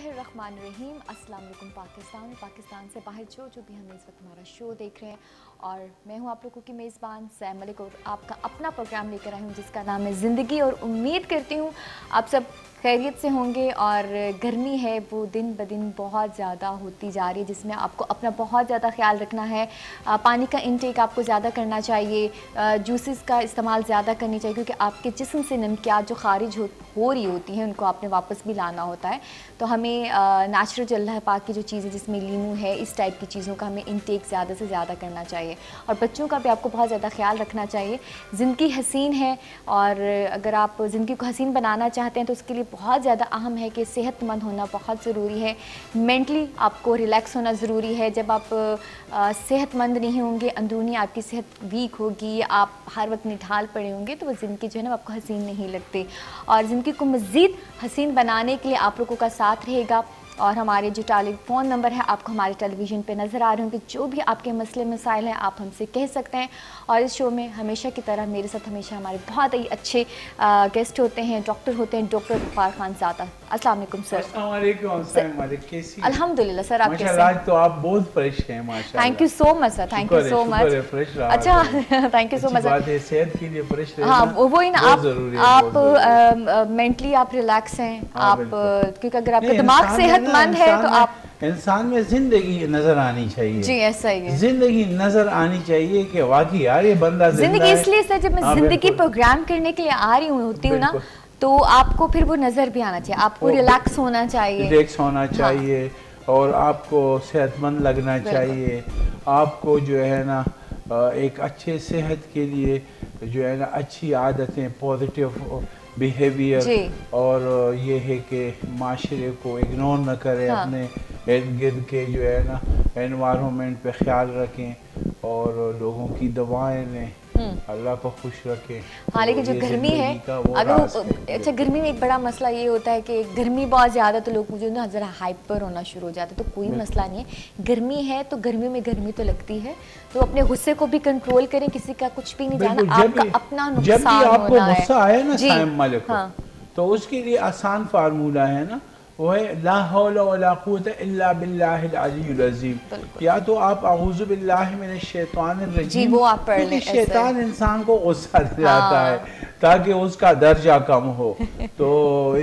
اللہ الرحمن الرحیم السلام علیکم پاکستان پاکستان سے باہر جو جو بھی ہمیں اس وقت ہمارا شو دیکھ رہے ہیں اور میں ہوں آپ لوگوں کی میزبان سیم ملک اور آپ کا اپنا پروگرام لے کر آئی ہوں جس کا نام ہے زندگی اور امید کرتی ہوں آپ سب خیریت سے ہوں گے اور گرمی ہے، وہ دن بدن بہت زیادہ ہوتی جا رہی ہے، جس میں آپ کو اپنا بہت زیادہ خیال رکھنا ہے۔ پانی کا انٹیک آپ کو زیادہ کرنا چاہیے۔ جوسز کا استعمال زیادہ کرنی چاہیے، کیونکہ آپ کے جسم سے نمکیات جو خارج ہو ہو رہی ہوتی ہیں، ان کو آپ نے واپس بھی لانا ہوتا ہے۔ تو ہمیں نیچرل جو اللہ پاک کی جو چیزیں، جس میں لیمو ہے، اس ٹائپ کی چیزوں کا ہمیں انٹیک زیادہ سے زیادہ کرنا چاہیے۔ اور بچوں کا بھی آپ کو بہت زیادہ خیال رکھنا چاہیے۔ زندگی حسین ہے اور اگر آپ زندگی کو حسین بنانا چاہتے ہیں تو اس کے لیے بہت زیادہ اہم ہے کہ صحت مند ہونا بہت ضروری ہے۔ مینٹلی آپ کو ریلیکس ہونا ضروری ہے۔ جب آپ صحت مند نہیں ہوں گے، اندرونی آپ کی صحت ویک ہوگی، آپ ہر وقت نٹھال پڑے ہوں گے، تو وہ زندگی جو ہے نا آپ کو حسین نہیں لگتے اور زندگی کو مزید حسین بنانے کے لیے آپ لوگوں کا ساتھ رہے گا۔ اور ہمارے جو ٹیلی فون نمبر ہے، آپ کو ہمارے ٹیلی ویژن پہ نظر آ رہے ہوں کہ جو بھی آپ کے مسئلے، مسائل ہیں، آپ ہم سے کہہ سکتے ہیں۔ اور اس شو میں ہمیشہ کی طرح میرے ساتھ ہمیشہ ہمارے بہت ہی اچھے گیسٹ ہوتے ہیں ڈاکٹر ہوتے ہیں، ڈاکٹر غفار خان زادہ۔ السلام علیکم سر۔ السلام علیکم الحمد للہ سر آپ کیسے ہیں؟ تو آپ بہت فریش ہیں ماشاءاللہ۔ Thank you so much sir thank you so much اچھا تھینک یو سو مچ بات ہے صحت کے لیے فریش رہنا ہاں وہی نا آپ آپ مینٹلی آپ ریلیکس ہیں۔ آپ کیونکہ اگر آپ کا دماغ صحت مند ہے تو آپ انسان میں زندگی نظر آنی چاہیے۔ جی ایسا ہی ہے۔ زندگی نظر آنی چاہیے کہ واقعی یار یہ بندہ زندگی اس لیے سر جب میں زندگی پروگرام کرنے کے لیے آ رہی ہوں ہوتی ہوں نا تو آپ کو پھر وہ نظر بھی آنا چاہیے۔ آپ کو ریلیکس ہونا چاہیے۔ ریلیکس ہونا چاہیے اور آپ کو صحت مند لگنا چاہیے۔ آپ کو جو ہے نا ایک اچھے صحت کے لیے جو ہے نا اچھی عادتیں پازیٹیو بیہیویئر اور یہ ہے کہ معاشرے کو اگنور نہ کرے اپنے ارد گرد کے جو ہے نا انوائرمنٹ پہ خیال رکھیں اور لوگوں کی دعائیں لیں۔ اللہ کو خوش رکھیں ہاں لیکن جو گرمی ہے اگر اچھا گرمی میں ایک بڑا مسئلہ یہ ہوتا ہے کہ گرمی بہت زیادہ تو لوگ مجھے نا ذرا ہائپر ہونا شروع ہو جاتا ہے تو کوئی مسئلہ نہیں ہے۔ گرمی ہے تو گرمی میں گرمی تو لگتی ہے۔ تو اپنے غصے کو بھی کنٹرول کریں کسی کا کچھ بھی نہیں جانا آپ کا اپنا نقصان ہونا ہے جب بھی آپ کو غصہ آئے نا سائم ملک تو اس کے لیے آسان فارمولہ ہے نا۔ وہ ہے لا حول ولا قوت الا باللہ العلی العظیم یا تو آپ اعوذ باللہ من الشیطان الرجیم جی وہ آپ پڑھ لیں شیطان انسان کو غصہ دلاتا ہے تاکہ اس کا درجہ کم ہو۔ تو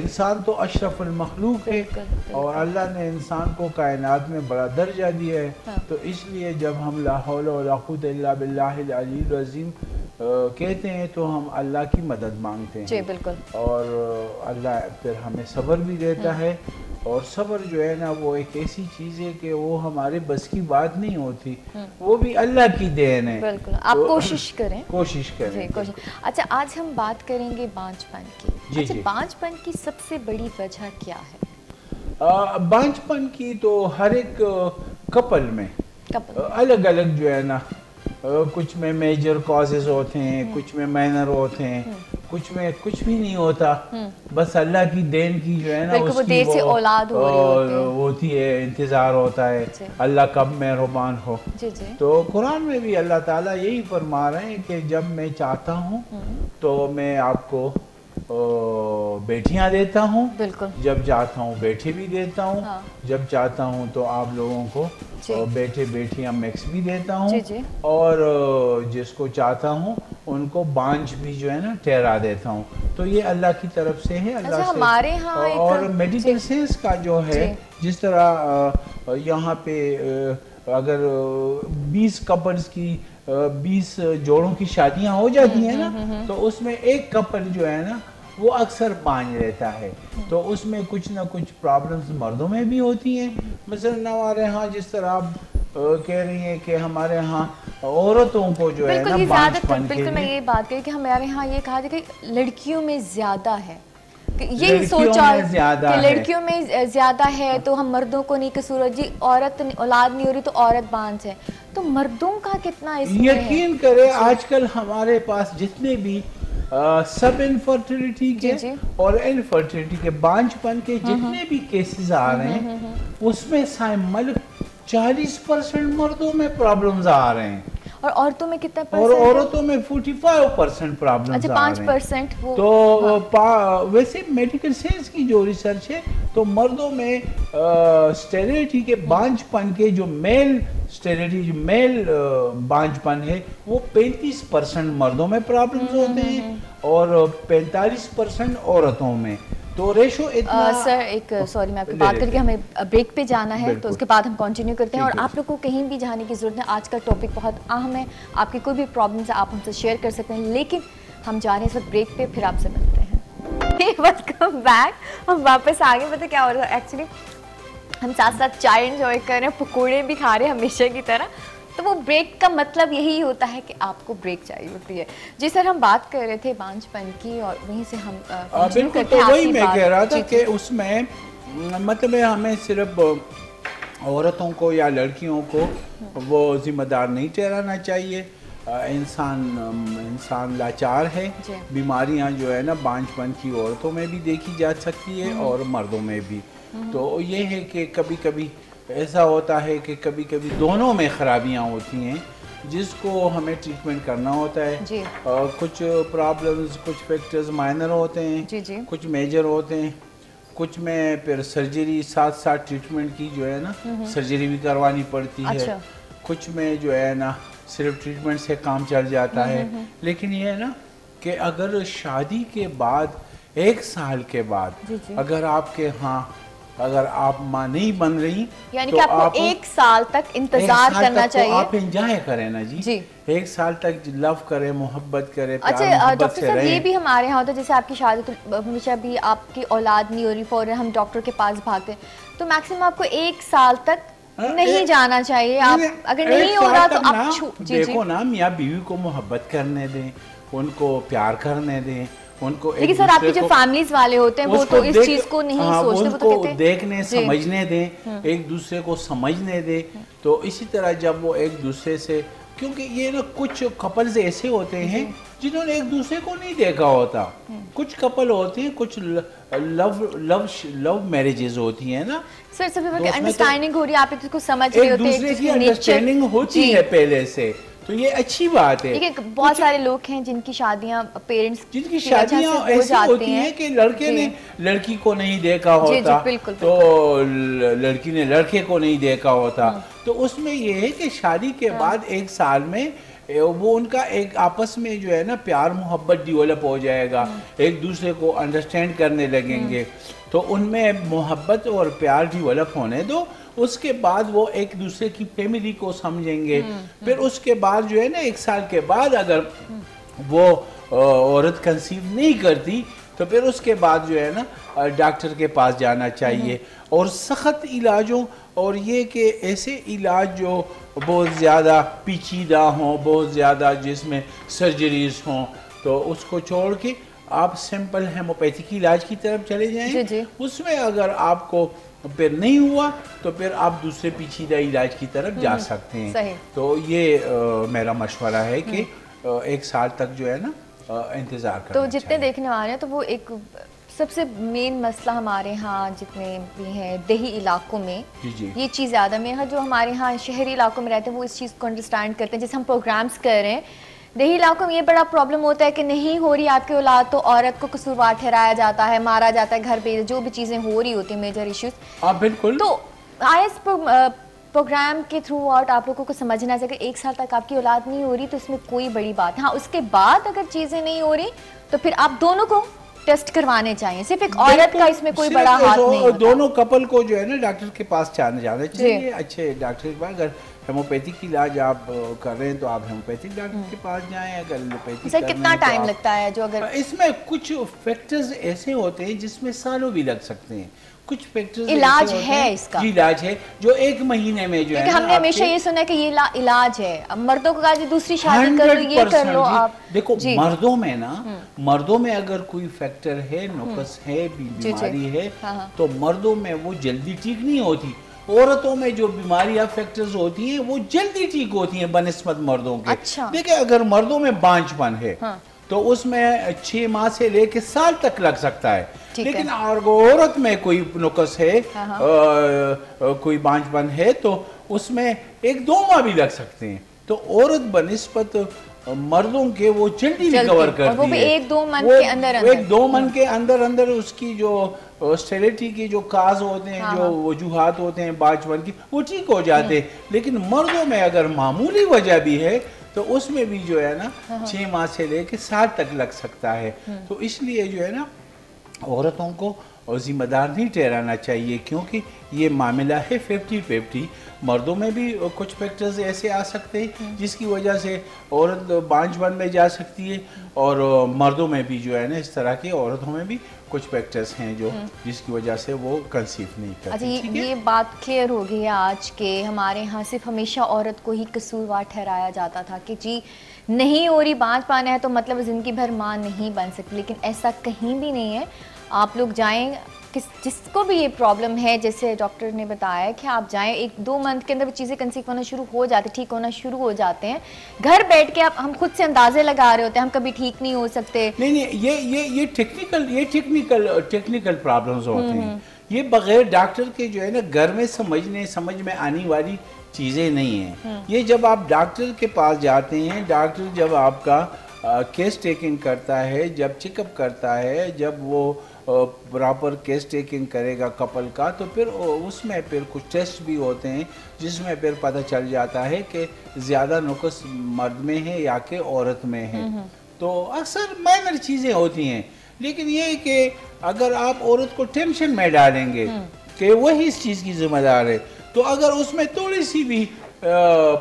انسان تو اشرف المخلوق ہے اور اللہ نے انسان کو کائنات میں بڑا درجہ دیا ہے۔ تو اس لیے جب ہم لا حول ولا قوت الا باللہ العلی العظیم کہتے ہیں تو ہم اللہ کی مدد مانگتے ہیں۔ جی بالکل۔ اور اللہ پھر ہمیں صبر بھی دیتا ہے۔ اور صبر جو ہے نا وہ ایک ایسی چیز ہے کہ وہ ہمارے بس کی بات نہیں ہوتی۔ وہ بھی اللہ کی دین ہے۔ بالکل۔ آپ کوشش کریں۔ کوشش کریں۔ اچھا آج ہم بات کریں گے بانچ پن کی۔ جی اچھا بانچ پن کی سب سے بڑی وجہ کیا ہے؟ بانچ پن کی تو ہر ایک کپل میں الگ الگ جو ہے نا کچھ میں میجر کازز ہوتے ہیں کچھ میں مینر ہوتے ہیں کچھ میں کچھ بھی نہیں ہوتا بس اللہ کی دین کی جو ہے نا اس کی وہ ہوتی ہے انتظار ہوتا ہے۔ اللہ کب مہربان ہو۔ تو قرآن میں بھی اللہ تعالیٰ یہی فرما رہے ہیں کہ جب میں چاہتا ہوں تو میں آپ کو بیٹیاں دیتا ہوں جب چاہتا ہوں بیٹے بھی دیتا ہوں جب چاہتا ہوں تو آپ لوگوں کو بیٹے بیٹیاں میکس بھی دیتا ہوں اور جس کو چاہتا ہوں ان کو بانچ بھی جو ہے نا ٹھہرا دیتا ہوں۔ تو یہ اللہ کی طرف سے ہے اللہ سے۔ اور میڈیکل سینس کا جو ہے جس طرح یہاں پہ اگر بیس کپلز کی بیس جوڑوں کی شادیاں ہو جاتی ہیں نا تو اس میں ایک کپل جو ہے نا وہ اکثر بانج رہتا ہے۔ تو اس میں کچھ نہ کچھ پرابلمز مردوں میں بھی ہوتی ہیں۔ مثلا ہمارے ہاں جس طرح آپ کہہ رہی ہیں کہ ہمارے ہاں عورتوں کو جو ہے نا بانچ پن کے بالکل میں یہ بات کہی کہ ہمارے ہاں یہ کہا جائے کہ لڑکیوں میں زیادہ ہے۔ یہی سوچا کہ لڑکیوں میں زیادہ ہے تو ہم مردوں کو نہیں قصور جی عورت اولاد نہیں ہو رہی تو عورت بانج ہے۔ تو مردوں کا کتنا اس میں یقین کرے آج کل ہمارے پاس جتنے بھی سب انفرٹیلیٹی کے اور انفرٹیلیٹی کے بانچ پن کے جتنے بھی کیسز آ رہے ہیں اس میں سائم ملک چالیس پرسنٹ مردوں میں پرابلمز آ رہے ہیں۔ اور عورتوں میں کتنا اور عورتوں میں فورٹی فائیو پرسنٹ پرابلم اچھا پانچ پرسنٹ تو ہاں۔ ویسے میڈیکل سائنس کی جو ریسرچ ہے تو مردوں میں اسٹیریٹی کے بانج پن کے جو میل اسٹیریٹی جو میل بانج پن ہے وہ پینتیس پرسنٹ مردوں میں پرابلمز ہوتے ہیں اور پینتالیس پرسنٹ عورتوں میں۔ تو ریشو اتنا سر ایک سوری میں آپ کی بات کر کے ہمیں بریک پہ جانا ہے تو اس کے بعد ہم کنٹینیو کرتے ہیں اور آپ لوگ کو کہیں بھی جانے کی ضرورت ہے آج کا ٹاپک بہت اہم ہے۔ آپ کی کوئی بھی پرابلمس ہے آپ ہم سے شیئر کر سکتے ہیں۔ لیکن ہم جا رہے ہیں اس وقت بریک پہ پھر آپ سے ملتے ہیں۔ ویلکم بیک ہم واپس آگے پتہ کیا ہو رہا ہے؟ ایکچولی ہم ساتھ ساتھ چائے انجوائے کر رہے ہیں پکوڑے بھی کھا رہے ہیں ہمیشہ کی طرح۔ تو وہ بریک کا مطلب یہی ہوتا ہے کہ آپ کو بریک چاہیے ہوتی ہے۔ جی سر ہم بات کر رہے تھے بانچ پن کی اور وہیں سے ہم بالکل تو وہی میں کہہ رہا تھا کہ۔ اس میں مطلب ہمیں صرف عورتوں کو یا لڑکیوں کو وہ ذمہ دار نہیں ٹھہرانا چاہیے۔ انسان انسان لاچار ہے۔ جی۔ بیماریاں جو ہے نا بانچ پن کی عورتوں میں بھی دیکھی جا سکتی ہے اور مردوں میں بھی۔ تو یہ ہے کہ کبھی کبھی ایسا ہوتا ہے کہ کبھی کبھی دونوں میں خرابیاں ہوتی ہیں جس کو ہمیں ٹریٹمنٹ کرنا ہوتا ہے۔ جی۔ کچھ پرابلمز کچھ فیکٹرز مائنر ہوتے ہیں۔ جی جی۔ کچھ میجر ہوتے ہیں۔ کچھ میں پھر سرجری ساتھ ساتھ ٹریٹمنٹ کی جو ہے نا سرجری بھی کروانی پڑتی ہے۔ اچھا۔ کچھ میں جو ہے نا صرف ٹریٹمنٹ سے کام چل جاتا ہے۔ لیکن یہ ہے نا کہ اگر شادی کے بعد ایک سال کے بعد۔ اگر آپ کے ہاں اگر آپ ماں نہیں بن رہی یعنی کہ آپ کو ایک سال تک انتظار کرنا چاہیے۔ آپ انجائے کریں نا جی۔, جی۔ ایک سال تک لو کریں محبت کریں اچھا ڈاکٹر صاحب یہ بھی ہمارے ہاں ہوتا ہے جیسے آپ کی شادی ہمیشہ بھی آپ کی اولاد نہیں ہو رہی فوراً ہم ڈاکٹر کے پاس بھاگتے ہیں۔ تو میکسیمم آپ کو ایک سال تک ہاں، نہیں جانا چاہیے۔ آپ اگر نہیں ہو رہا تو آپ جی، جی۔ دیکھو نا میاں بیوی کو محبت کرنے دیں ان کو پیار کرنے دیں۔ ان کو لیکن سر آپ کی جو فیملیز والے ہوتے ہیں وہ تو اس چیز کو نہیں ہاں، سوچتے وہ تو کہتے ہیں دیکھنے جی۔ سمجھنے دیں ایک دوسرے کو سمجھنے دیں تو اسی طرح جب وہ ایک دوسرے سے کیونکہ یہ نا کچھ کپلز ایسے ہوتے ہیں جی۔ جنہوں نے ایک دوسرے کو نہیں دیکھا ہوتا کچھ کپل ہوتے ہیں کچھ لو لو لو میریجز ہوتی ہیں نا سر سب انڈرسٹینڈنگ ہو رہی ہے آپ اس کو سمجھ رہے ہوتے ہیں ایک دوسرے کی انڈرسٹینڈنگ ہوتی جی۔ ہے پہلے سے تو یہ اچھی بات ہے۔ بہت سارے لوگ ہیں جن کی شادیاں پیرنٹس جن کی شادیاں ایسی ہوتی ہیں۔ کہ لڑکے نے جی۔ لڑکی کو نہیں دیکھا جی، جی، ہوتا۔ تو لڑکی نے لڑکے کو نہیں دیکھا ہوتا۔ ہاں۔ تو اس میں یہ ہے کہ شادی کے ہاں۔ بعد ایک سال میں وہ ان کا ایک آپس میں جو ہے نا پیار محبت ڈیولپ ہو جائے گا۔ ہاں۔ ایک دوسرے کو انڈرسٹینڈ کرنے لگیں گے۔ تو ان میں محبت اور پیار ڈیولپ ہونے دو۔ اس کے بعد وہ ایک دوسرے کی فیملی کو سمجھیں گے۔ پھر اس کے بعد جو ہے نا ایک سال کے بعد اگر وہ عورت کنسیو نہیں کرتی تو پھر اس کے بعد جو ہے نا ڈاکٹر کے پاس جانا چاہیے۔ اور سخت علاجوں اور یہ کہ ایسے علاج جو بہت زیادہ پیچیدہ ہوں بہت زیادہ جس میں سرجریز ہوں تو اس کو چھوڑ کے آپ سمپل ہیموپیتھک علاج کی طرف چلے جائیں۔ جی، جی۔ اس میں اگر آپ کو پھر نہیں ہوا تو پھر آپ دوسرے پیچھیدہ علاج کی طرف جا سکتے ہیں۔ تو یہ میرا مشورہ ہے کہ ایک سال تک جو ہے نا انتظار کرنا تو جتنے دیکھنے والے ہیں تو وہ ایک سب سے مین مسئلہ ہمارے ہاں جتنے بھی ہیں دیہی علاقوں میں جی، جی۔ یہ چیز زیادہ میں ہے۔ جو ہمارے ہاں شہری علاقوں میں رہتے ہیں وہ اس چیز کو انڈرسٹینڈ کرتے ہیں۔ جیسے ہم پروگرامز کر رہے ہیں دیہی علاقوں میں یہ بڑا پرابلم ہوتا ہے کہ نہیں ہو رہی آپ کی اولاد تو عورت کو قصوروار ٹھہرایا جاتا ہے مارا جاتا ہے گھر پہ جو بھی چیزیں ہو رہی ہوتی ہیں میجر ایشوز بالکل۔ تو آئی ایس پروگرام کے تھرو آؤٹ آپ لوگوں کو سمجھنا چاہیے کہ ایک سال تک آپ کی اولاد نہیں ہو رہی تو اس میں کوئی بڑی بات۔ ہاں اس کے بعد اگر چیزیں نہیں ہو رہی تو پھر آپ دونوں کو ٹیسٹ کروانے چاہیں صرف ایک عورت کا اس میں کوئی بڑا ہاتھ نہیں ہوتا۔ دونوں کپل کو جو ہے نا ڈاکٹر کے پاس جانا جانا جی۔ چاہیے اچھے ڈاکٹر کے پاس۔ ہیموپیتھک علاج آپ کر رہے ہیں تو آپ ہیموپیتھک ڈاکٹر کے پاس جائیں اگر ایلوپیتھک سر کتنا ٹائم لگتا ہے جو اگر اس میں کچھ فیکٹرز ایسے ہوتے ہیں جس میں سالوں بھی لگ سکتے ہیں۔ کچھ فیکٹرز علاج ہے اس کا۔ جی علاج ہے جو ایک مہینے میں جو ہے ہم نے ہمیشہ یہ سنا کہ یہ علاج ہے۔ مردوں کو کہا جی دوسری شادی کر لو یہ کر لو جی۔ آپ۔ دیکھو جی۔ مردوں میں نا مردوں میں اگر کوئی فیکٹر ہے نقص ہے جی، بیماری ہے ہاں، ہاں۔ تو مردوں میں وہ جلدی ٹھیک نہیں ہوتی۔ عورتوں میں جو بیماریاں فیکٹرز ہوتی ہیں وہ جلدی ٹھیک ہوتی ہیں بنسبت مردوں کے اچھا۔ دیکھیں اگر مردوں میں بانچ پن ہے ہاں۔ تو اس میں چھ ماہ سے لے کے سال تک لگ سکتا ہے لیکن عورت میں کوئی نقص ہے ہاں، ہاں۔ کوئی بانچ پن ہے تو اس میں ایک دو ماہ بھی لگ سکتے ہیں تو عورت بنسبت مردوں کے وہ جلدی ریکور کرتی ہے۔ ایک دو من کے اندر ایک دو من کے اندر اندر اس کی جو سٹیلیٹی کی جو کاز ہوتے ہیں ہاں، جو ہاں۔ وجوہات ہوتے ہیں باچ ون کی وہ ٹھیک ہو جاتے ہیں۔ لیکن مردوں میں اگر معمولی وجہ بھی ہے تو اس میں بھی جو ہے نا ہاں، چھ ماہ سے لے کے سال تک لگ سکتا ہے۔ تو اس لیے جو ہے نا عورتوں کو ذمہ دار نہیں ٹھہرانا چاہیے کیونکہ یہ معاملہ ہے ففٹی ففٹی مردوں میں بھی کچھ فیکٹرز ایسے آ سکتے ہیں جس کی وجہ سے عورت بانج بن میں جا سکتی ہے اور مردوں میں بھی جو ہے نا اس طرح کی عورتوں میں بھی کچھ فیکٹرز ہیں جو جس کی وجہ سے وہ کنسیف نہیں کرتی۔ اچھا یہ بات کلیئر ہو گئی ہے آج کے ہمارے ہاں صرف ہمیشہ عورت کو ہی قصوروار ٹھہرایا جاتا تھا کہ جی نہیں ہو رہی بانج پانا ہے تو مطلب زندگی بھر ماں نہیں بن سکتی لیکن ایسا کہیں بھی نہیں ہے۔ آپ لوگ جائیں جس کو بھی یہ پرابلم ہے جیسے ڈاکٹر نے بتایا کہ آپ جائیں ایک دو منتھ کے اندر چیزیں کنسیو ہونا شروع ہو جاتے ٹھیک ہونا شروع ہو جاتے ہیں۔ گھر بیٹھ کے آپ ہم خود سے اندازے لگا رہے ہوتے ہیں ہم کبھی ٹھیک نہیں ہو سکتے۔ نہیں نہیں یہ یہ یہ ٹیکنیکل یہ ٹیکنیکل ٹیکنیکل پرابلمز ہوتے ہیں۔ یہ بغیر ڈاکٹر کے جو ہے نا گھر میں سمجھنے سمجھ میں آنے والی چیزیں نہیں ہیں۔ یہ جب آپ ڈاکٹر کے پاس جاتے ہیں ڈاکٹر جب آپ کا کیس ٹیکنگ کرتا ہے جب چیک اپ کرتا ہے جب وہ پراپر کیس ٹیکنگ کرے گا کپل کا تو پھر اس میں پھر کچھ ٹیسٹ بھی ہوتے ہیں جس میں پھر پتہ چل جاتا ہے کہ زیادہ نقص مرد میں ہے یا کہ عورت میں ہے تو اکثر مائنر چیزیں ہوتی ہیں لیکن یہ کہ اگر آپ عورت کو ٹینشن میں ڈالیں گے کہ وہی اس چیز کی ذمہ دار ہے تو اگر اس میں تھوڑی سی بھی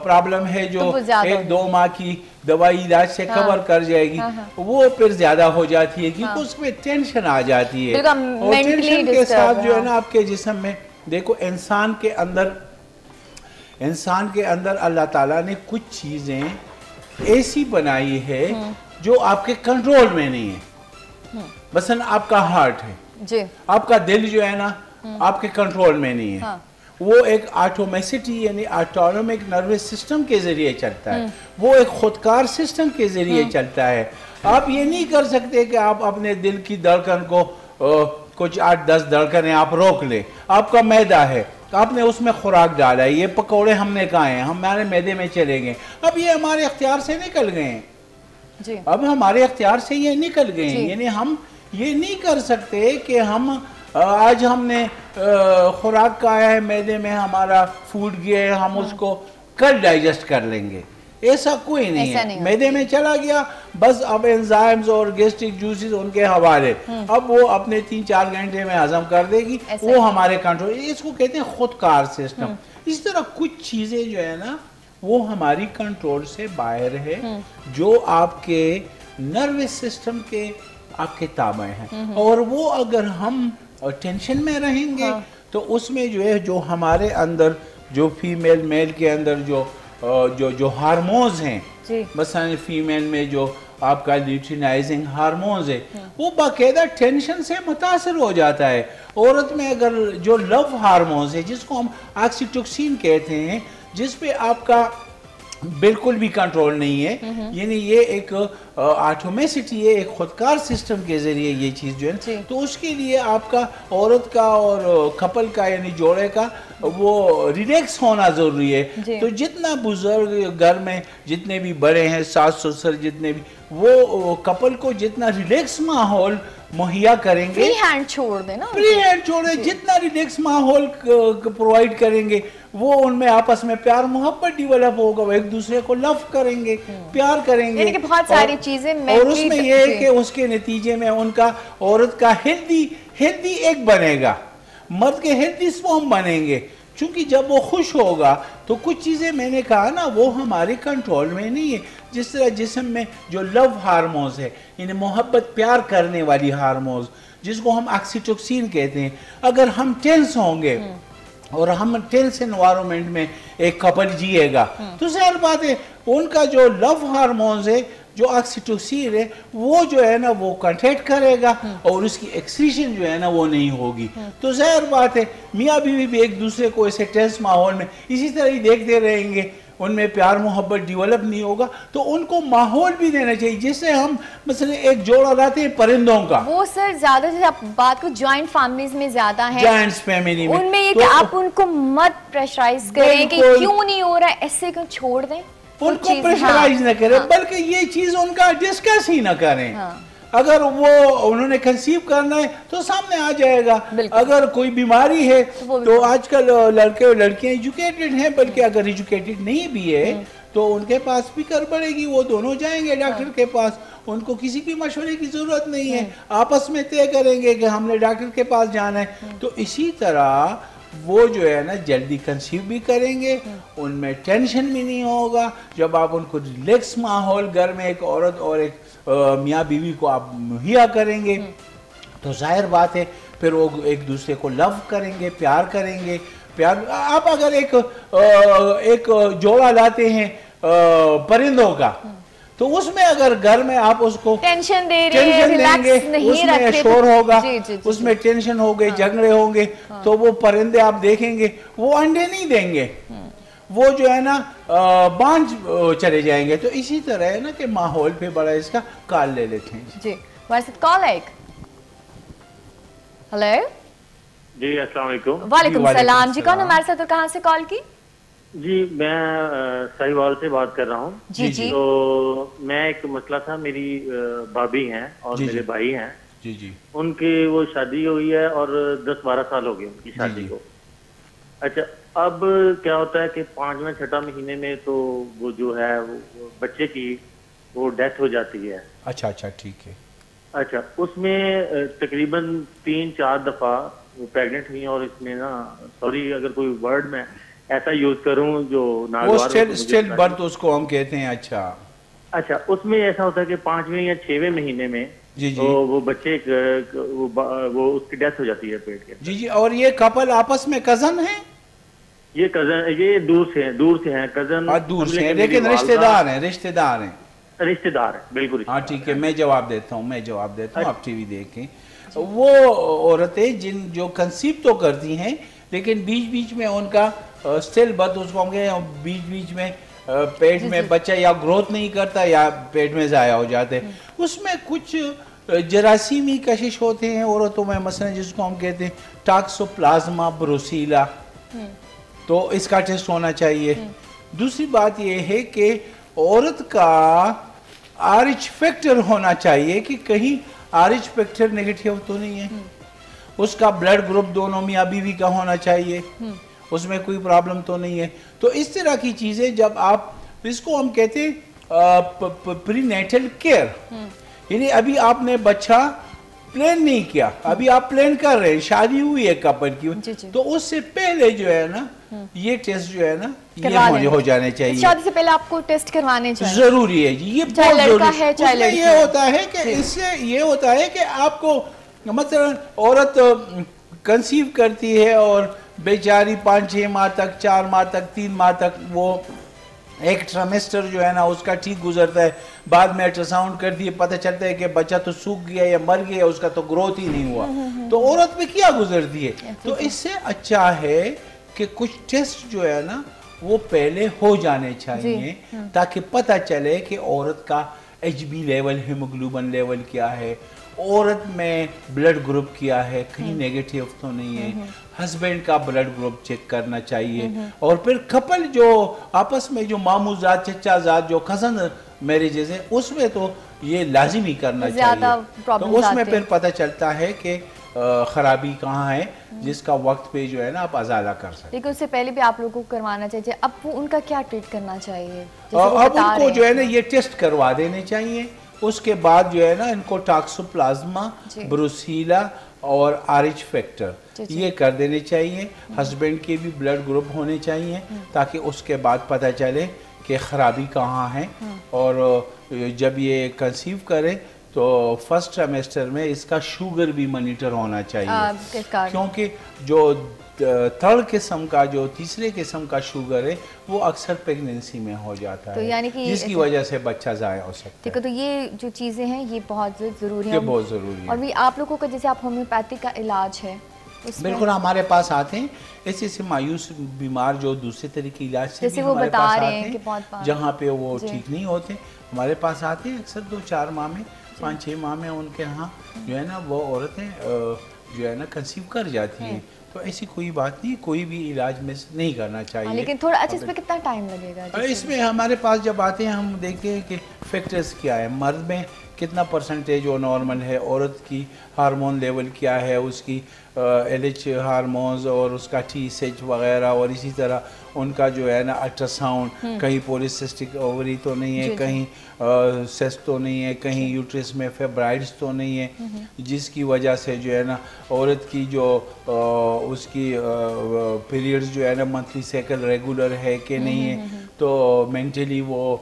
پرابلم ہے جو ایک دو ماہ کی دوائی علاج سے کور ہاں۔ کر جائے گی ہاں، ہاں۔ وہ پھر زیادہ ہو جاتی ہے کیونکہ اس میں ٹینشن آ جاتی ہے۔ اور ٹینشن کے ساتھ جو ہے نا آپ کے جسم میں دیکھو انسان کے اندر انسان کے اندر اللہ تعالیٰ نے کچھ چیزیں ایسی بنائی ہے جو آپ کے کنٹرول میں نہیں ہے۔ مثلا آپ کا ہارٹ ہے۔ جی۔ آپ کا دل جو ہے نا آپ کے کنٹرول میں نہیں ہے۔ وہ ایک آٹومیسٹی یعنی آٹونومک نروس سسٹم کے ذریعے چلتا ہے۔ وہ ایک خودکار سسٹم کے ذریعے چلتا ہے۔ آپ یہ نہیں کر سکتے کہ آپ اپنے دل کی دڑکن کو کچھ آٹھ دس دڑکنیں آپ روک لیں۔ آپ کا میدا ہے۔ آپ نے اس میں خوراک ڈالا ہے۔ یہ پکوڑے ہم نے کہا ہیں۔ ہمارے میدے میں چلے گئے۔ اب یہ ہمارے اختیار سے نکل گئے ہیں۔ جی۔ اب ہمارے اختیار سے یہ نکل گئے ہیں۔ جی۔ یعنی ہم یہ نہیں کر سکتے کہ ہم آج ہم نے خوراک کا آیا ہے میدے میں ہمارا فوڈ گیا ہے ہم اس کو کل ڈائجسٹ کر لیں گے۔ ایسا کوئی نہیں ہے۔ میدے میں چلا گیا بس اب انزائمز اور گیسٹک جوسز ان کے حوالے۔ اب وہ اپنے تین چار گھنٹے میں ہضم کر دے گی۔ وہ ہمارے کنٹرول اس کو کہتے ہیں خودکار سسٹم اس طرح کچھ چیزیں جو ہے نا وہ ہماری کنٹرول سے باہر ہے جو آپ کے نروس سسٹم کے آپ کے تابع ہیں۔ اور وہ اگر ہم اور ٹینشن میں رہیں گے ہاں۔ تو اس میں جو ہے جو ہمارے اندر جو فیمیل میل کے اندر جو جو جو ہارمونز ہیں جی۔ مثلا فیمیل میں جو آپ کا لیوٹینائزنگ ہارمونز ہے ہاں۔ وہ باقاعدہ ٹینشن سے متاثر ہو جاتا ہے عورت میں اگر جو لو ہارمونز ہے جس کو ہم آکسیٹوکسین کہتے ہیں جس پہ آپ کا بالکل بھی کنٹرول نہیں ہے۔ یعنی یہ ایک آٹومیسٹی ہے ایک خودکار سسٹم کے ذریعے یہ چیز جو ہے۔ جی۔ تو اس کے لیے آپ کا عورت کا اور کپل کا یعنی جوڑے کا وہ ریلیکس ہونا ضروری ہے۔ جی۔ تو جتنا بزرگ گھر میں جتنے بھی بڑے ہیں ساس سسر جتنے بھی وہ کپل کو جتنا ریلیکس ماحول مہیا کریں گے۔ فری ہینڈ چھوڑ دیں نا فری ہینڈ چھوڑ دیں جتنا ریلیکس ماحول پرووائڈ کریں گے وہ ان میں آپس میں پیار محبت ڈیولپ ہوگا وہ ایک دوسرے کو لف کریں گے پیار کریں گے۔ یعنی بہت ساری چیزیں اور اس میں یہ ہے کہ اس کے نتیجے میں ان کا عورت کا ہیلدی ہیلدی ایک بنے گا۔ مرد کے ہیلدی سپوم بنیں گے۔ چونکہ جب وہ خوش ہوگا تو کچھ چیزیں میں نے کہا نا وہ ہمارے کنٹرول میں نہیں ہے۔ جس طرح جسم میں جو لو ہارمونز ہے یعنی محبت پیار کرنے والی ہارمونز جس کو ہم آکسیٹوکسین کہتے ہیں۔ اگر ہم ٹینس ہوں گے اور ہم ٹینس انوائرمنٹ میں ایک کپل جیے گا۔ تو ظاہر بات ہے ان کا جو لو ہارمونز ہے جو آکسیٹوسین ہے وہ جو ہے نا وہ کنٹیکٹ کرے گا اور اس کی ایکسیشن جو ہے نا وہ نہیں ہوگی۔ تو ظاہر بات ہے میاں بیوی بھی ایک دوسرے کو ایسے ٹیسٹ ماحول میں اسی طرح ہی دیکھتے رہیں گے۔ ان میں پیار محبت ڈیولپ نہیں ہوگا تو ان کو ماحول بھی دینا چاہیے جس سے ہم مثلا ایک جوڑا رہتے ہیں پرندوں کا وہ سر زیادہ سے بات کو جوائنٹ فیملیز میں زیادہ ہے جوائنٹ فیملی میں ان میں یہ کہ آپ ان کو مت پریشرائز کریں کہ کیوں نہیں ہو رہا ہے ایسے کیوں چھوڑ دیں ان کو پریشرائز ہاں۔ نہ کریں ہاں۔ بلکہ یہ چیز ان کا ڈسکس ہی نہ کریں ہاں۔ اگر وہ انہوں نے کنسیو کرنا ہے تو سامنے آ جائے گا۔ اگر کوئی بیماری ہے تو آج کل لڑکے اور لڑکیاں ایجوکیٹڈ ہیں بلکہ اگر ایجوکیٹڈ نہیں بھی ہے تو ان کے پاس بھی کر پڑے گی وہ دونوں جائیں گے ڈاکٹر کے پاس۔ ان کو کسی بھی مشورے کی ضرورت نہیں ہے۔ آپس میں طے کریں گے کہ ہم نے ڈاکٹر کے پاس جانا ہے۔ تو اسی طرح وہ جو ہے نا جلدی کنسیو بھی کریں گے۔ ان میں ٹینشن بھی نہیں ہوگا۔ جب آپ ان کو ریلیکس ماحول گھر میں ایک عورت اور ایک میاں بیوی کو آپ مہیا کریں گے۔ تو ظاہر بات ہے پھر وہ ایک دوسرے کو لو کریں گے پیار کریں گے۔ پیار آپ اگر ایک ایک جوڑا لاتے ہیں پرندوں کا تو اس میں اگر گھر میں آپ اس کو ٹینشن دے رہے ہیں ریلیکس نہیں رکھتے اس میں شور ہوگا جی، جی، جی، اس میں ٹینشن ہوگے جھگڑے ہوں گے ہاں۔ تو وہ پرندے آپ دیکھیں گے وہ انڈے نہیں دیں گے۔ وہ جو ہے نا بانج چلے جائیں گے۔ تو اسی طرح ہے نا کہ ماحول پہ بڑا اس کا کال لے لیتے ہیں۔ جی کال ہے ایک؟ ہلو جی السلام علیکم۔ وعلیکم السلام۔ جی کون ہمارے ساتھ کہاں سے کال کی؟ جی میں ساہیوال سے بات کر رہا ہوں۔ جی جی۔ تو میں ایک مسئلہ تھا میری بھابھی ہیں اور جی، میرے جی۔ بھائی ہیں۔ جی جی۔ ان کی وہ شادی ہوئی ہے اور دس بارہ سال ہو گئے ان کی جی، شادی کو۔ اچھا اب کیا ہوتا ہے کہ پانچویں چھٹا مہینے میں تو وہ جو ہے بچے کی وہ ڈیتھ ہو جاتی ہے۔ اچھا اچھا ٹھیک ہے۔ اچھا اس میں تقریباً تین چار دفعہ وہ پیگنٹ ہوئی اور اس میں نا سوری اگر کوئی ورڈ میں ایسا یوز کروں جو سٹیل برت اس کو ہم کہتے ہیں اچھا۔ اچھا اس میں ایسا ہوتا ہے کہ پانچویں یا چھویں مہینے میں جی جی۔ وہ بچے وہ اس کی ڈیتھ ہو جاتی ہے پیٹ کے جی جی اور یہ کپل آپس میں کزن ہیں؟ یہ کزن یہ دور سے ہیں دور سے ہیں۔ کزن دور سے ہیں۔ لیکن رشتہ دار ہیں رشتہ دار ہیں۔ رشتہ دار ہیں بالکل ہاں ٹھیک ہے میں جواب دیتا ہوں میں جواب دیتا ہوں آپ ٹی وی دیکھیں۔ وہ عورتیں جن جو کنسیپ تو کرتی ہیں لیکن بیچ بیچ میں ان کا سٹل بد اس کو ہم کہیں بیچ بیچ میں پیٹ میں بچہ یا گروتھ نہیں کرتا یا پیٹ میں ضائع ہو جاتے اس میں کچھ جراثیمی کشش ہوتے ہیں عورتوں میں مثلا جس کو ہم کہتے ہیں ٹاکسو پلازما بروسیلا تو اس کا ٹیسٹ ہونا چاہیے۔ دوسری بات یہ ہے کہ عورت کا آرچ فیکٹر ہونا چاہیے کہ کہیں آرچ فیکٹر نگیٹیو تو نہیں ہے۔ اس کا بلڈ گروپ دونوں میاں بیوی کا ہونا چاہیے۔ اس میں کوئی پرابلم تو نہیں ہے۔ تو اس طرح کی چیزیں جب آپ اس کو ہم کہتے ہیں پری نیٹل کیئر۔ یعنی ابھی آپ نے بچہ پلین نہیں کیا۔ ابھی آپ پلین کر رہے ہیں شادی ہوئی ہے کپل کی۔ جی، جی۔ تو اس سے پہلے جو ہے نا یہ ٹیسٹ جو ہے نا یہ ہو جانے چاہیے۔ شادی سے پہلے آپ کو ٹیسٹ کروانے چاہیے۔ ضروری ہے جی یہ بہت ضروری ہے۔ یہ ہوتا ہے کہ جی۔ اس سے یہ ہوتا ہے کہ آپ کو مثلا عورت کنسیو کرتی ہے اور بیچاری پانچ چھ ماہ تک چار ماہ تک تین ماہ تک وہ ایک ٹرمیسٹر جو ہے نا اس کا ٹھیک گزرتا ہے۔ بعد میں الٹراساؤنڈ کرتی ہے پتہ چلتا ہے کہ بچہ تو سوکھ گیا یا مر گیا اس کا تو گروتھ ہی نہیں ہوا۔ تو عورت میں کیا گزرتی ہے تو اس سے اچھا ہے کہ کچھ ٹیسٹ جو ہے نا وہ پہلے ہو جانے چاہیے جی، تاکہ پتہ چلے کہ عورت کا H B level haemoglobin level کیا ہے۔ عورت میں بلڈ گروپ کیا ہے کہیں نیگیٹیو تو نہیں ہے۔ ہسبینڈ کا بلڈ گروپ چیک کرنا چاہیے۔ اور پھر کپل جو آپس میں جو مامو ذات چچا ذات جو کزن میریجز ہیں اس میں تو یہ لازمی کرنا چاہیے۔ تو اس میں پھر پتہ چلتا ہے کہ خرابی کہاں ہے جس کا وقت پہ جو ہے نا آپ ازالہ کر سکتے لیکن اس سے پہلے بھی آپ لوگوں کو کروانا چاہیے اب ان کا کیا ٹریٹ کرنا چاہیے؟ اب ان کو جو ہے نا یہ ٹیسٹ کروا دینے چاہیے۔ اس کے بعد جو ہے نا ان کو ٹاکسو پلازما جی۔ بروسیلا اور آرچ فیکٹر جی، جی۔ یہ کر دینے چاہیے ہسبینڈ کے بھی بلڈ گروپ ہونے چاہیے تاکہ اس کے بعد پتہ چلے کہ خرابی کہاں ہے۔ اور جب یہ کنسیو کرے تو فرسٹ ٹرمیسٹر میں اس کا شوگر بھی منیٹر ہونا چاہیے۔ کیونکہ جو تھرڈ قسم کا جو تیسرے قسم کا شوگر ہے وہ اکثر پیگننسی میں ہو جاتا ہے یعنی جس کی وجہ سے بچہ ضائع ہو سکتا ہے۔ تو یہ جو چیزیں ہیں یہ بہت ضروری ہیں۔ بہت ضروری ہے اور بھی آپ لوگوں کا جیسے آپ ہومیوپیتھی کا علاج ہے بالکل ہمارے پاس آتے ہیں۔ ایسے سے مایوس بیمار جو دوسرے طریقے علاج سے بھی ہمارے پاس آتے ہیں جہاں پہ وہ جی۔ ٹھیک نہیں ہوتے۔ ہمارے پاس آتے ہیں اکثر دو چار ماہ میں جی۔ پانچ چھ ماہ میں ان کے ہاں جو ہے نا وہ عورتیں جو ہے نا کنسیو کر جاتی ہیں۔ تو ایسی کوئی بات نہیں کوئی بھی علاج میں نہیں کرنا چاہیے۔ ہاں، لیکن تھوڑا اچھا اس میں کتنا ٹائم لگے گا؟ اس میں ہمارے پاس جب آتے ہیں ہم دیکھتے ہیں کہ فیکٹرز کیا ہے۔ مرد میں کتنا پرسنٹیج وہ نارمل ہے؟ عورت کی ہارمون لیول کیا ہے؟ اس کی ایل ایچ ہارمونز اور اس کا ٹی ایچ وغیرہ اور اسی طرح۔ ان کا جو ہے نا الٹرا ساؤنڈ کہیں پولیسسٹک اووری تو نہیں ہے جی، جی۔ کہیں سیس تو نہیں ہے کہیں یوٹرس میں فیبرائڈس تو نہیں ہے۔ جس کی وجہ سے جو ہے نا عورت کی جو اس کی پیریڈز جو ہے نا منتھلی سائیکل ریگولر ہے کہ نہیں ہے تو مینٹلی وہ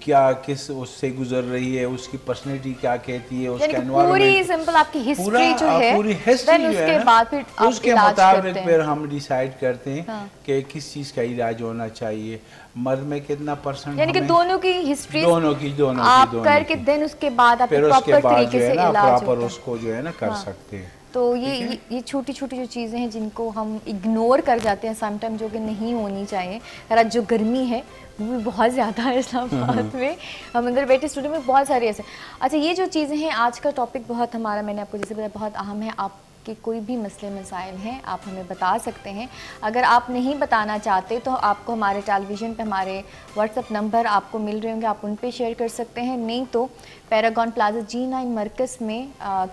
کیا کس اس سے گزر رہی ہے؟ اس کی پرسنلٹی کیا کہتی ہے؟ اس یعنی کا پوری سمپل آپ کی ہسٹری جو ہے پوری ہسٹری جو ہے نا اس کے مطابق پھر ہم ڈیسائیڈ کرتے ہیں ہاں۔ کہ کس چیز کا علاج ہونا چاہیے۔ مرد میں کتنا پرسنٹ یعنی کہ دونوں کی ہسٹری دونوں کی دونوں کی کر کے دن اس کے بعد آپ پراپر طریقے سے علاج ہوتا ہے۔ اس کو جو ہے نا کر ہاں۔ سکتے ہیں۔ تو یہ یہ چھوٹی چھوٹی جو چیزیں ہیں جن کو ہم اگنور کر جاتے ہیں سم ٹائم جو کہ نہیں ہونی چاہیے۔ آج جو گرمی ہے وہ بھی بہت زیادہ ہے اسلام آباد میں۔ ہم اندر بیٹھے اسٹوڈیو میں بہت سارے ایسے۔ اچھا یہ جو چیزیں ہیں آج کا ٹاپک بہت ہمارا میں نے آپ کو جیسے بتایا بہت اہم ہے۔ آپ کے کوئی بھی مسئلے مسائل ہیں آپ ہمیں بتا سکتے ہیں۔ اگر آپ نہیں بتانا چاہتے تو آپ کو ہمارے ٹیلی ویژن پہ ہمارے واٹس اپ نمبر آپ کو مل رہے ہوں گے آپ ان پہ شیئر کر سکتے ہیں۔ نہیں تو پیراگون پلازا جی نائن مرکز میں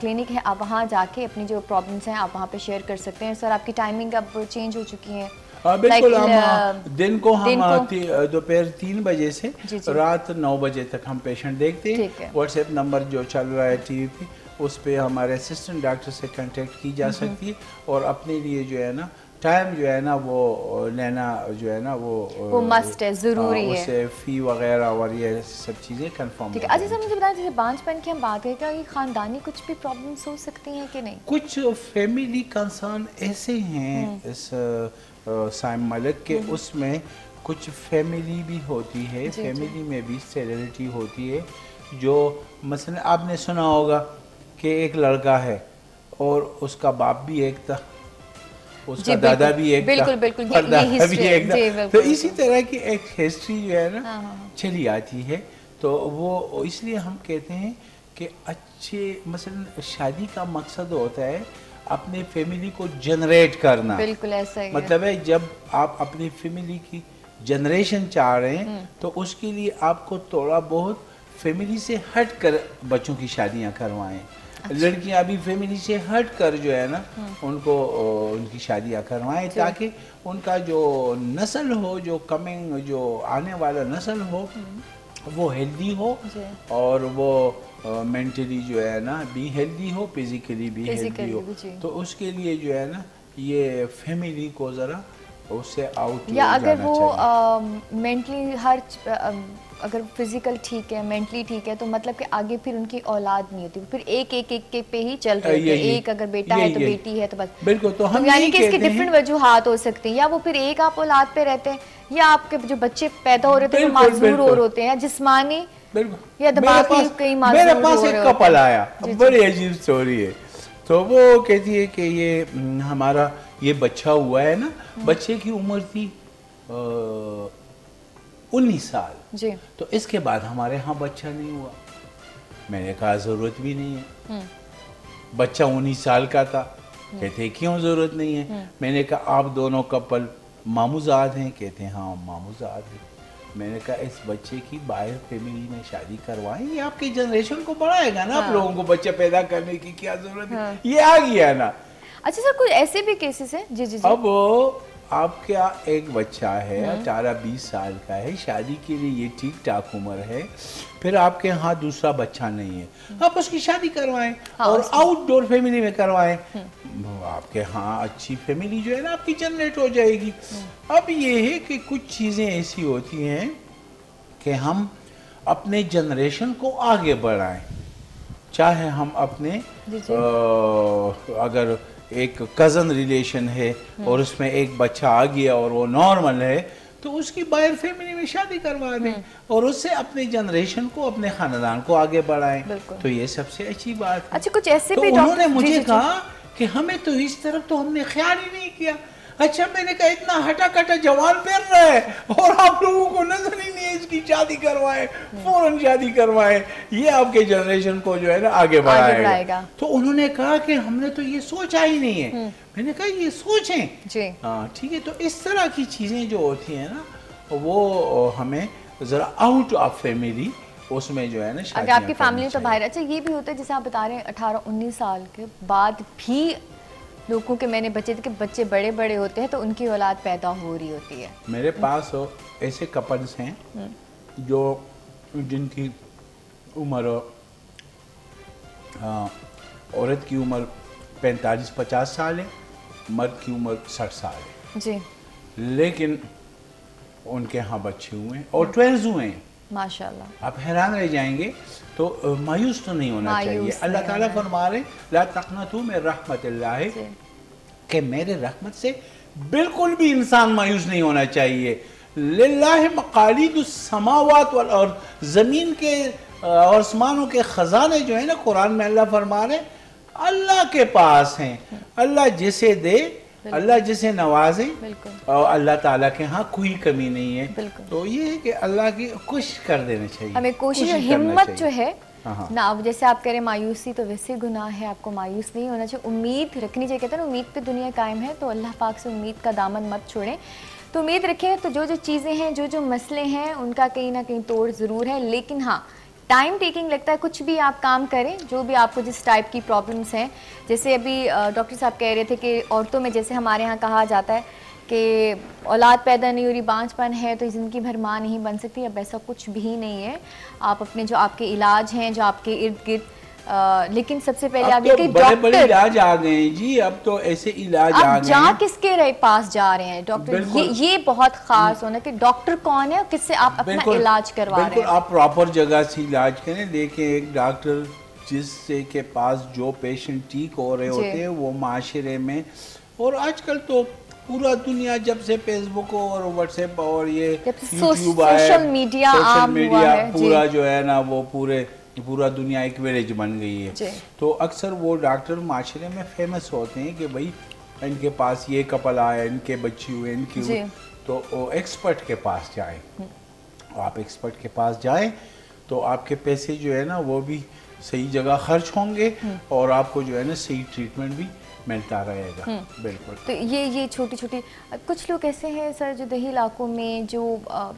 کلینک ہے۔ آپ وہاں جا کے اپنی جو پرابلمس ہیں آپ وہاں پہ شیئر کر سکتے ہیں۔ سر آپ کی ٹائمنگ اب چینج ہو چکی ہے۔ بالکل ہم دن کو ہم دوپہر تین بجے سے جی، جی۔ رات نو بجے تک ہم پیشنٹ دیکھتے ہیں۔ واٹس ایپ نمبر جو چل رہا ہے ٹی وی پہ۔ اس پہ ہمارے اسسٹنٹ ڈاکٹر سے کنٹیکٹ کی جا سکتی ہے اور اپنے لیے جو ہے نا ٹائم جو ہے نا وہ لینا جو ہے نا وہ مسٹ ہے ضروری ہے۔ اسے فی وغیرہ اور یہ سب چیزیں کنفرم ٹھیک ہے اچھا سر مجھے بتائیں جیسے بانچ پن کی ہم بات کریں کہ خاندانی کچھ بھی پرابلمس ہو سکتی ہیں کہ نہیں؟ کچھ فیملی کنسرن ایسے ہیں اس سائم ملک کے اس میں کچھ فیملی بھی ہوتی ہے فیملی جی، جی۔ میں بھی سیلریٹی ہوتی ہے جو مثلا آپ نے سنا ہوگا کہ ایک لڑکا ہے اور اس کا باپ بھی ایک تھا اس کا دادا بھی ایک تھا دادا بھی ایک تھا۔ تو اسی طرح کی ایک ہسٹری جو ہے نا ہاں، ہاں، ہاں۔ چلی آتی ہے۔ تو وہ اس لیے ہم کہتے ہیں کہ اچھے مثلا شادی کا مقصد ہوتا ہے اپنے فیملی کو جنریٹ کرنا۔ بالکل ایسا ہی مطلب ہے جب آپ اپنی فیملی کی جنریشن چاہ رہے ہیں تو اس کے لیے آپ کو تھوڑا بہت فیملی سے ہٹ کر بچوں کی شادیاں کروائیں۔ لڑکیاں بھی فیملی سے ہٹ کر جو ہے نا ان کو ان کی شادیاں کروائیں جی۔ تاکہ ان کا جو نسل ہو جو کمنگ جو آنے والا نسل ہو وہ ہیلدی ہو جی۔ اور وہ مینٹلی جو ہے نا بھی ہیلدی ہو فزیکلی بھی ہیلدی ہو جی۔ تو اس کے لیے جو ہے نا یہ فیملی کو ذرا اس سے آؤٹ یا اگر وہ مینٹلی ہر اگر فزیکل ٹھیک ہے مینٹلی ٹھیک ہے تو مطلب کہ آگے پھر ان کی اولاد نہیں ہوتی۔ پھر ایک ایک ایک کے پہ ہی چل رہے ہیں۔ ایک اگر بیٹا ہے تو بیٹی ہے تو بس۔ بالکل تو ہم یعنی کہ اس کی ڈیفرنٹ وجوہات ہو سکتی ہیں۔ یا وہ پھر ایک آپ اولاد پہ رہتے ہیں یا آپ کے جو بچے پیدا ہو رہے تھے وہ معذور اور ہوتے ہیں جسمانی یا دماغی کئی معذور میرے پاس ایک کپل آیا۔ جی، جی۔ بڑی عجیب سٹوری ہے۔ تو وہ کہتی ہے کہ یہ ہمارا یہ بچہ ہوا ہے نا۔ بچے کی عمر تھی انیس سال۔ جی۔ تو اس کے بعد ہمارے ہاں بچہ نہیں ہوا۔ میں نے کہا ضرورت بھی نہیں ہے۔ بچہ انیس سال کا تھا۔ کہتے کیوں ضرورت نہیں ہے؟ میں نے کہا آپ دونوں کپل ماموزاد ہیں۔ کہتے ہیں ہاں ماموزاد ہیں۔ میں نے کہا اس بچے کی باہر فیملی میں شادی کروائیں یہ آپ کی جنریشن کو بڑھائے گا نا آپ ہاں۔ لوگوں کو بچہ پیدا کرنے کی کیا ضرورت ہے؟ ہاں۔ یہ آ گیا نا۔ اچھا سر کچھ ایسے بھی کیسز ہیں؟ جی جی, جی۔ اب آپ کیا ایک بچہ ہے اٹھارہ بیس سال کا ہے شادی کے لیے یہ ٹھیک ٹاک عمر ہے پھر آپ کے ہاں دوسرا بچہ نہیں ہے۔ آپ اس کی شادی کروائیں ہاں، اور آؤٹ ڈور فیملی میں کروائیں۔ آپ کے ہاں اچھی فیملی جو ہے نا آپ کی جنریٹ ہو جائے گی۔ اب یہ ہے کہ کچھ چیزیں ایسی ہوتی ہیں کہ ہم اپنے جنریشن کو آگے بڑھائیں۔ چاہے ہم اپنے جی، جی۔ اگر ایک کزن ریلیشن ہے اور اس میں ایک بچہ آ گیا اور وہ نارمل ہے تو اس کی باہر فیملی میں شادی کروا دیں اور اس سے اپنے جنریشن کو اپنے خاندان کو آگے بڑھائیں۔ تو یہ سب سے اچھی بات۔ اچھا کچھ ایسے بھی انہوں نے مجھے جی، جی، جی۔ کہا کہ ہمیں تو اس طرف تو ہم نے خیال ہی نہیں کیا۔ اچھا میں نے کہا اتنا ہٹا کٹا جوان پھر رہا ہے اور آپ لوگوں کو نظر ہی نہیں اس کی شادی کروائے فوراً شادی کروائے۔ یہ آپ کے جنریشن کو جو ہے نا آگے بڑھائے گا۔ تو انہوں نے کہا کہ ہم نے تو یہ سوچا ہی نہیں ہے۔ میں نے کہا یہ سوچیں۔ جی۔ ہاں ٹھیک ہے۔ تو اس طرح کی چیزیں جو ہوتی ہیں نا وہ ہمیں ذرا آؤٹ آف فیملی اس میں جو ہے نا اگر آپ کی فیملی تو باہر اچھا یہ بھی ہوتا ہے جیسے آپ بتا رہے ہیں اٹھارہ انیس سال کے بعد بھی لوگوں کے میں نے بچے کہ بچے بڑے بڑے ہوتے ہیں تو ان کی اولاد پیدا ہو رہی ہوتی ہے۔ میرے پاس ایسے کپلز ہیں جو جن کی عمر عورت کی عمر پینتالیس پچاس سال ہے مرد کی عمر سٹھ سال ہے۔ جی۔ لیکن ان کے ہاں بچے ہوئے ہیں اور ٹوینز ہوئے ہیں۔ ماشاءاللہ۔ آپ حیران رہ جائیں گے تو مایوس تو نہیں ہونا چاہیے۔ اللہ تعالیٰ فرما رہے لا تقنطو میں رحمت اللہ جی۔ کہ میرے رحمت سے بالکل بھی انسان مایوس نہیں ہونا چاہیے۔ للہ مقالید السماوات والارض زمین کے اور اسمانوں کے خزانے جو ہیں نا قرآن میں اللہ فرما رہے اللہ کے پاس ہیں۔ اللہ جسے دے اللہ جسے نوازے اور اللہ تعالیٰ کے ہاں کوئی کمی نہیں ہے۔ تو یہ ہے کہ اللہ کی کوشش کر دینا چاہیے۔ ہمیں کوشش ہمت جو ہے ہاں، ہاں۔ نہ جیسے آپ کہہ رہے مایوسی تو ویسے گناہ ہے آپ کو مایوس نہیں ہونا چاہیے۔ امید رکھنی چاہیے کہتے ہیں نا امید پہ دنیا قائم ہے تو اللہ پاک سے امید کا دامن مت چھوڑیں۔ تو امید رکھیں تو جو جو چیزیں ہیں جو جو مسئلے ہیں ان کا کہیں نہ کہیں توڑ ضرور ہے۔ لیکن ہاں ٹائم ٹیکنگ لگتا ہے، کچھ بھی آپ کام کریں، جو بھی آپ کو جس ٹائپ کی پرابلمس ہیں، جیسے ابھی ڈاکٹر صاحب کہہ رہے تھے کہ عورتوں میں جیسے ہمارے ہاں کہا جاتا ہے کہ اولاد پیدا نہیں ہو رہی بانچ پن ہے تو زندگی بھر ماں نہیں بن سکتی، اب ایسا کچھ بھی نہیں ہے۔ آپ اپنے جو آپ کے علاج ہیں، جو آپ کے ارد گرد لیکن سب سے پہلے آگے کہ بڑے بڑے علاج آ گئے ہیں جی اب تو ایسے علاج آ گئے ہیں۔ جہاں کس کے پاس جا رہے ہیں؟ ڈاکٹر یہ بہت خاص ہونا کہ ڈاکٹر کون ہے کس سے آپ اپنا علاج کروا رہے ہیں؟ بلکل آپ پراپر جگہ سے علاج کریں۔ دیکھیں ایک ڈاکٹر جس سے کے پاس جو پیشنٹ ٹھیک ہو رہے جی۔ ہوتے ہیں وہ معاشرے میں۔ اور آج کل تو پورا دنیا جب سے فیس بک اور واٹس ایپ اور یہ یوٹیوب آئے سوشل میڈیا جی۔ پورا جو ہے نا وہ پورے پورا دنیا ایک ویلیج بن گئی ہے۔ جی۔ تو اکثر وہ ڈاکٹر معاشرے میں فیمس ہوتے ہیں کہ بھائی ان کے پاس یہ کپل آئے ان کے بچی ہوئے ان کی جی۔ تو ایکسپرٹ کے پاس جائیں۔ آپ ایکسپرٹ کے پاس جائیں تو آپ کے پیسے جو ہے نا وہ بھی صحیح جگہ خرچ ہوں گے اور آپ کو جو ہے نا صحیح ٹریٹمنٹ بھی ملتا رہے گا۔ بالکل۔ تو یہ یہ چھوٹی چھوٹی کچھ لوگ ایسے ہیں سر جو دیہی علاقوں میں جو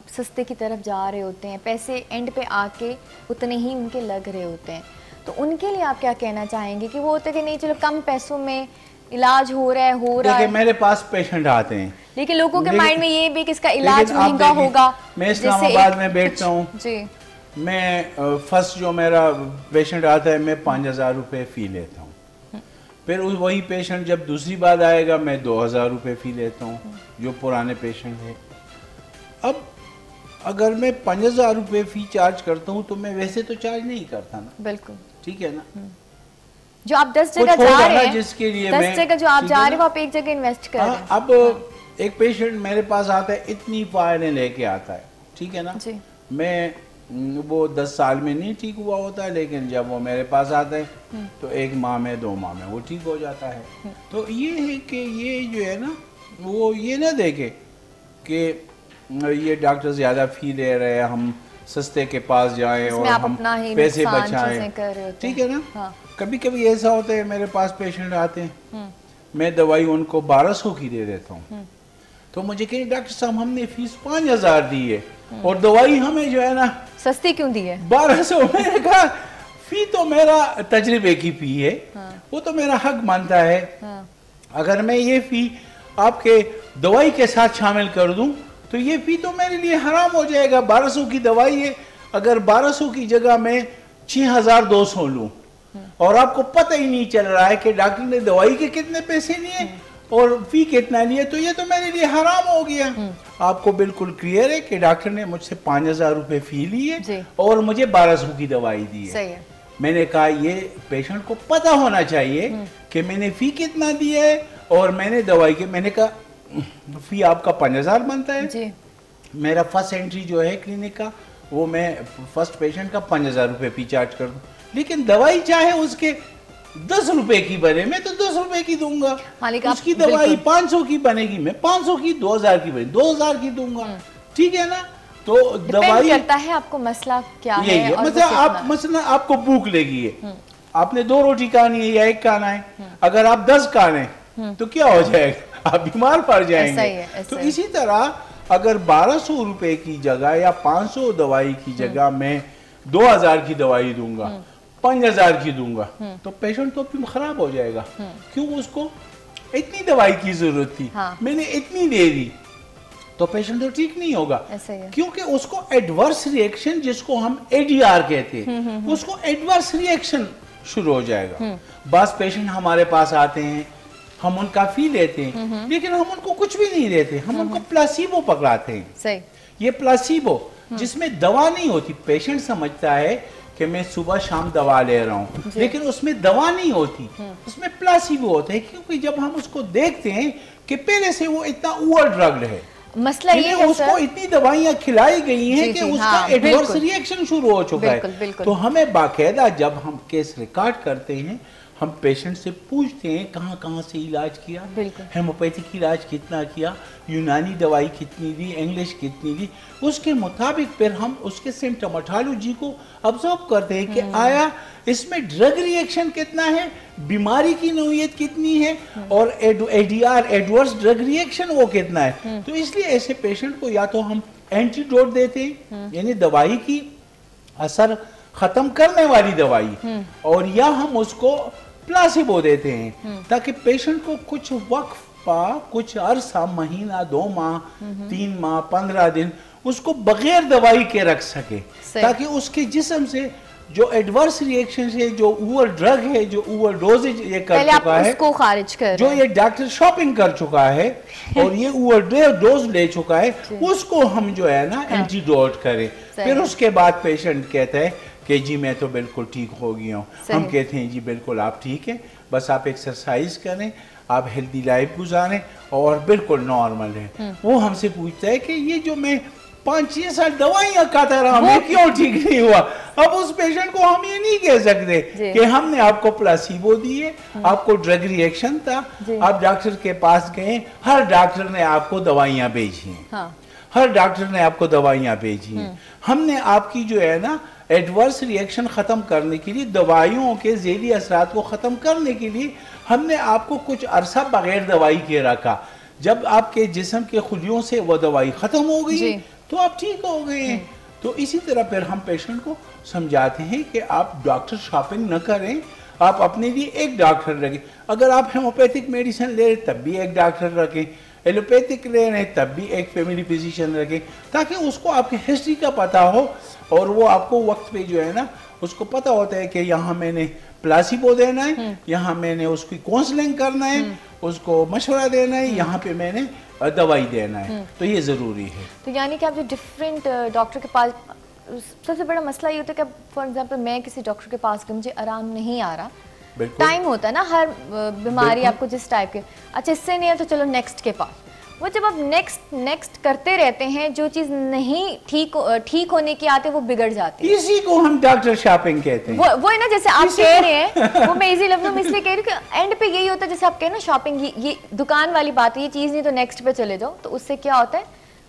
سستے کی طرف جا رہے ہوتے ہیں پیسے اینڈ پہ آ کے اتنے ہی ان کے لگ رہے ہوتے ہیں۔ تو ان کے لیے آپ کیا کہنا چاہیں گے کہ وہ ہوتے کہ نہیں چلو کم پیسوں میں علاج ہو رہا ہے ہو رہا ہے۔ میرے پاس پیشنٹ آتے ہیں۔ لیکن لوگوں کے مائنڈ میں یہ بھی کہ اس کا علاج مہنگا ہوگا میں اسلام آباد میں بیٹھتا ہوں۔ جی۔ میں فرسٹ جو میرا پیشنٹ آتا ہے میں پانچ ہزار روپے فی لیتا ہوں۔ پھر وہی پیشنٹ جب دوسری بار آئے گا میں دو ہزار روپے فی لیتا ہوں جو پرانے پیشنٹ ہیں۔ اب اگر میں پانچ ہزار روپے فی چارج کرتا ہوں تو میں ویسے تو چارج نہیں کرتا نا۔ بالکل۔ ٹھیک ہے نا؟ جو آپ دس جگہ جا رہے ہیں جس کے لیے دس جگہ جو آپ جا رہے ہیں آپ ایک جگہ انویسٹ کر رہے ہیں۔ اب ایک پیشنٹ میرے پاس آتا ہے اتنی فائلیں لے کے آتا ہے۔ ٹھیک ہے نا؟ جی۔ میں وہ دس سال میں نہیں ٹھیک ہوا ہوتا ہے لیکن جب وہ میرے پاس آتا ہے تو ایک ماہ میں دو ماہ میں وہ ٹھیک ہو جاتا ہے۔ تو یہ ہے کہ یہ جو ہے نا وہ یہ نہ دیکھے کہ یہ ڈاکٹر زیادہ فی لے رہے ہیں ہم سستے کے پاس جائیں اور ہم پیسے بچائیں۔ ٹھیک ہے نا؟ ہاں۔ کبھی کبھی ایسا ہوتا ہے میرے پاس پیشنٹ آتے ہیں۔ میں دوائی ان کو بارہ سو کی دے دیتا ہوں۔ تو مجھے کہ ڈاکٹر صاحب ہم نے فیس پانچ ہزار دی ہے۔ اور دوائی ہمیں جو ہے نا سستی کیوں دی ہے بارہ سو میں نے کہا فی تو میرا تجربے کی فی ہے ہاں۔ وہ تو میرا حق مانتا ہے ہاں۔ اگر میں یہ فی آپ کے دوائی کے ساتھ شامل کر دوں تو یہ فی تو میرے لیے حرام ہو جائے گا بارہ سو کی دوائی ہے اگر بارہ سو کی جگہ میں چھ ہزار دو سو لوں ہاں۔ اور آپ کو پتہ ہی نہیں چل رہا ہے کہ ڈاکٹر نے دوائی کے کتنے پیسے لیے اور فی کتنا لیے تو یہ تو میرے لیے حرام ہو گیا۔ آپ کو بالکل کلیئر ہے کہ ڈاکٹر نے مجھ سے پانچ ہزار روپے فی لیے جی۔ اور مجھے بارہ سو کی دوائی دی ہے۔ میں نے کہا یہ پیشنٹ کو پتا ہونا چاہیے کہ میں نے فی کتنا دیا ہے اور میں نے دوائی کے میں نے کہا فی آپ کا پانچ ہزار بنتا ہے۔ جی۔ میرا فرسٹ انٹری جو ہے کلینک کا وہ میں فرسٹ پیشنٹ کا پانچ ہزار روپے فی چارج کر دوں۔ لیکن دوائی چاہے اس کے دس روپے کی بنے میں تو دس روپے کی دوں گا۔ اس کی دوائی پانچ سو کی بنے گی میں پانچ سو کی دو ہزار کی بنے دو ہزار کی دوں گا۔ ٹھیک ہے نا؟ تو دوائی کرتا ہے آپ کو مسئلہ کیا ہے مطلب آپ مسئلہ آپ کو بھوک لگی ہے۔ آپ نے دو روٹی کھانی ہے یا ایک کھانا ہے۔ اگر آپ دس کھانے تو کیا ہو جائے گا؟ آپ بیمار پڑ جائیں گے۔ تو اسی طرح اگر بارہ سو روپے کی جگہ یا پانچ سو دوائی کی جگہ میں دو ہزار کی دوائی دوں گا۔ پانچ ہزار کی دوں گا۔ تو پیشنٹ تو خراب ہو جائے گا۔ کیوں؟ اس کو اتنی دوائی کی ضرورت تھی۔ ہاں۔ میں نے اتنی دے دی۔ تو پیشنٹ تو ٹھیک نہیں ہوگا۔ کیونکہ اس کو ایڈورس ریئیکشن جس کو ہم اے ڈی آر کہتے ہیں اس کو ایڈورس ریئیکشن شروع ہو جائے گا۔ بعض پیشنٹ ہمارے پاس آتے ہیں ہم ان کا فی لیتے ہیں لیکن ہم ان کو کچھ بھی نہیں دیتے ہم ان کو پلاسیبو پکڑاتے ہیں۔ یہ پلاسیبو جس میں دوا نہیں ہوتی پیشنٹ سمجھتا ہے کہ میں صبح شام دوا لے رہا ہوں۔ جی۔ لیکن اس میں دوا نہیں ہوتی۔ اس میں پلاسیبو ہوتا ہے کیونکہ جب ہم اس کو دیکھتے ہیں کہ پہلے سے وہ اتنا اوور ڈرگڈ ہے۔ مسئلہ یہ ہے اس کو اتنی دوائیاں کھلائی گئی ہیں جی، کہ جی، اس کا ایڈورس ہاں، ریئیکشن شروع ہو چکا ہے۔ تو ہمیں باقاعدہ جب ہم کیس ریکارڈ کرتے ہیں ہم پیشنٹ سے پوچھتے ہیں کہاں کہاں سے علاج کیا ہیموپیتھک علاج کتنا کیا یونانی دوائی کتنی دی انگلش کتنی دی اس کے مطابق پھر ہم اس کے سمٹمٹالوجی کو ابزرو کرتے ہیں کہ آیا اس میں ڈرگ ریئیکشن کتنا ہے بیماری کی نوعیت کتنی ہے اور A D R adverse drug reaction وہ کتنا ہے۔ تو اس لیے ایسے پیشنٹ کو یا تو ہم اینٹی ڈوٹ دیتے ہیں یعنی دوائی کی اثر ختم کرنے والی دوائی۔ اور یا ہم اس کو پلاسیبو دیتے ہیں تاکہ پیشنٹ کو کچھ وقت پا کچھ عرصہ مہینہ دو ماہ تین ماہ پندرہ دن اس کو بغیر دوائی کے رکھ سکے تاکہ اس کے جسم سے جو ایڈورس ریئیکشن سے جو اوور ڈرگ ہے جو اوور ڈوزج یہ کر چکا ہے کو خارج کر جو یہ ڈاکٹر شاپنگ کر چکا ہے اور یہ اوور ڈوز لے چکا ہے۔ اس کو ہم جو ہے نا اینٹی۔ ڈوٹ کریں پھر اس کے بعد پیشنٹ کہتا ہے کہ جی میں تو بالکل ٹھیک ہو گیا ہوں۔ ہم کہتے ہیں جی بالکل آپ ٹھیک ہیں بس آپ ایکسرسائز کریں آپ ہیلدی لائف گزاریں اور بالکل نارمل ہیں وہ ہم سے پوچھتا ہے کہ یہ جو میں پانچ چھ سال دوائیاں کھاتا رہا میں کیوں ٹھیک نہیں ہوا؟ اب اس پیشنٹ کو ہم یہ نہیں کہہ سکتے جی۔ کہ ہم نے آپ کو پلاسیبو دیے آپ کو ڈرگ ریئیکشن تھا۔ جی۔ آپ ڈاکٹر کے پاس گئے ہر ڈاکٹر نے آپ کو دوائیاں بھیجی ہیں۔ ہاں۔ ہر ڈاکٹر نے آپ کو دوائیاں بھیجی ہیں۔ ہم نے آپ کی جو ہے نا ایڈورس ریئیکشن ختم کرنے کے لیے دوائیوں کے ذیلی اثرات کو ختم کرنے کے لیے ہم نے آپ کو کچھ عرصہ بغیر دوائی کے رکھا۔ جب آپ کے جسم کے خلیوں سے وہ دوائی ختم ہو گئی جی۔ تو آپ ٹھیک ہو گئے۔ ہیں تو اسی طرح پھر ہم پیشنٹ کو سمجھاتے ہیں کہ آپ ڈاکٹر شاپنگ نہ کریں آپ اپنے لیے ایک ڈاکٹر رکھیں۔ اگر آپ ہیموپیتھک میڈیسن لے تب بھی ایک ڈاکٹر رکھیں۔ ایلوپیتھک لے رہے تب بھی ایک فیملی فزیشن رکھیں۔ تاکہ اس کو آپ کی ہسٹری کا پتہ ہو۔ اور وہ آپ کو وقت پہ جو ہے نا اس کو پتہ ہوتا ہے کہ یہاں میں نے پلاسیبو دینا ہے یہاں میں نے اس کی کونسلنگ کرنا ہے اس کو مشورہ دینا ہے یہاں پہ میں نے دوائی دینا ہے۔ تو یہ ضروری ہے۔ تو یعنی کہ آپ جو ڈفرینٹ ڈاکٹر کے پاس سب سے بڑا مسئلہ یہ ہوتا ہے کہ فار ایگزامپل میں کسی ڈاکٹر کے پاس کہ مجھے آرام نہیں آ رہا۔ ٹائم ہوتا ہے نا ہر بیماری آپ کو جس ٹائپ کے۔ اچھا اس سے نہیں ہے تو چلو نیکسٹ کے پاس۔ وہ جب آپ نیکسٹ نیکسٹ کرتے رہتے ہیں جو چیز نہیں ٹھیک ٹھیک ہونے کی آتے وہ بگڑ جاتی اسی کو ہم ڈاکٹر شاپنگ کہتے ہیں۔ وہ ہے نا جیسے آپ کہہ رہے ہیں وہ میں ایزی لفظوں میں اس لیے کہہ رہی ہوں کہ اینڈ پہ یہی ہوتا ہے جیسے آپ کہہ رہے ہیں شاپنگ یہ دکان والی بات ہے یہ چیز نہیں تو نیکسٹ پہ چلے جاؤ۔ تو اس سے کیا ہوتا ہے؟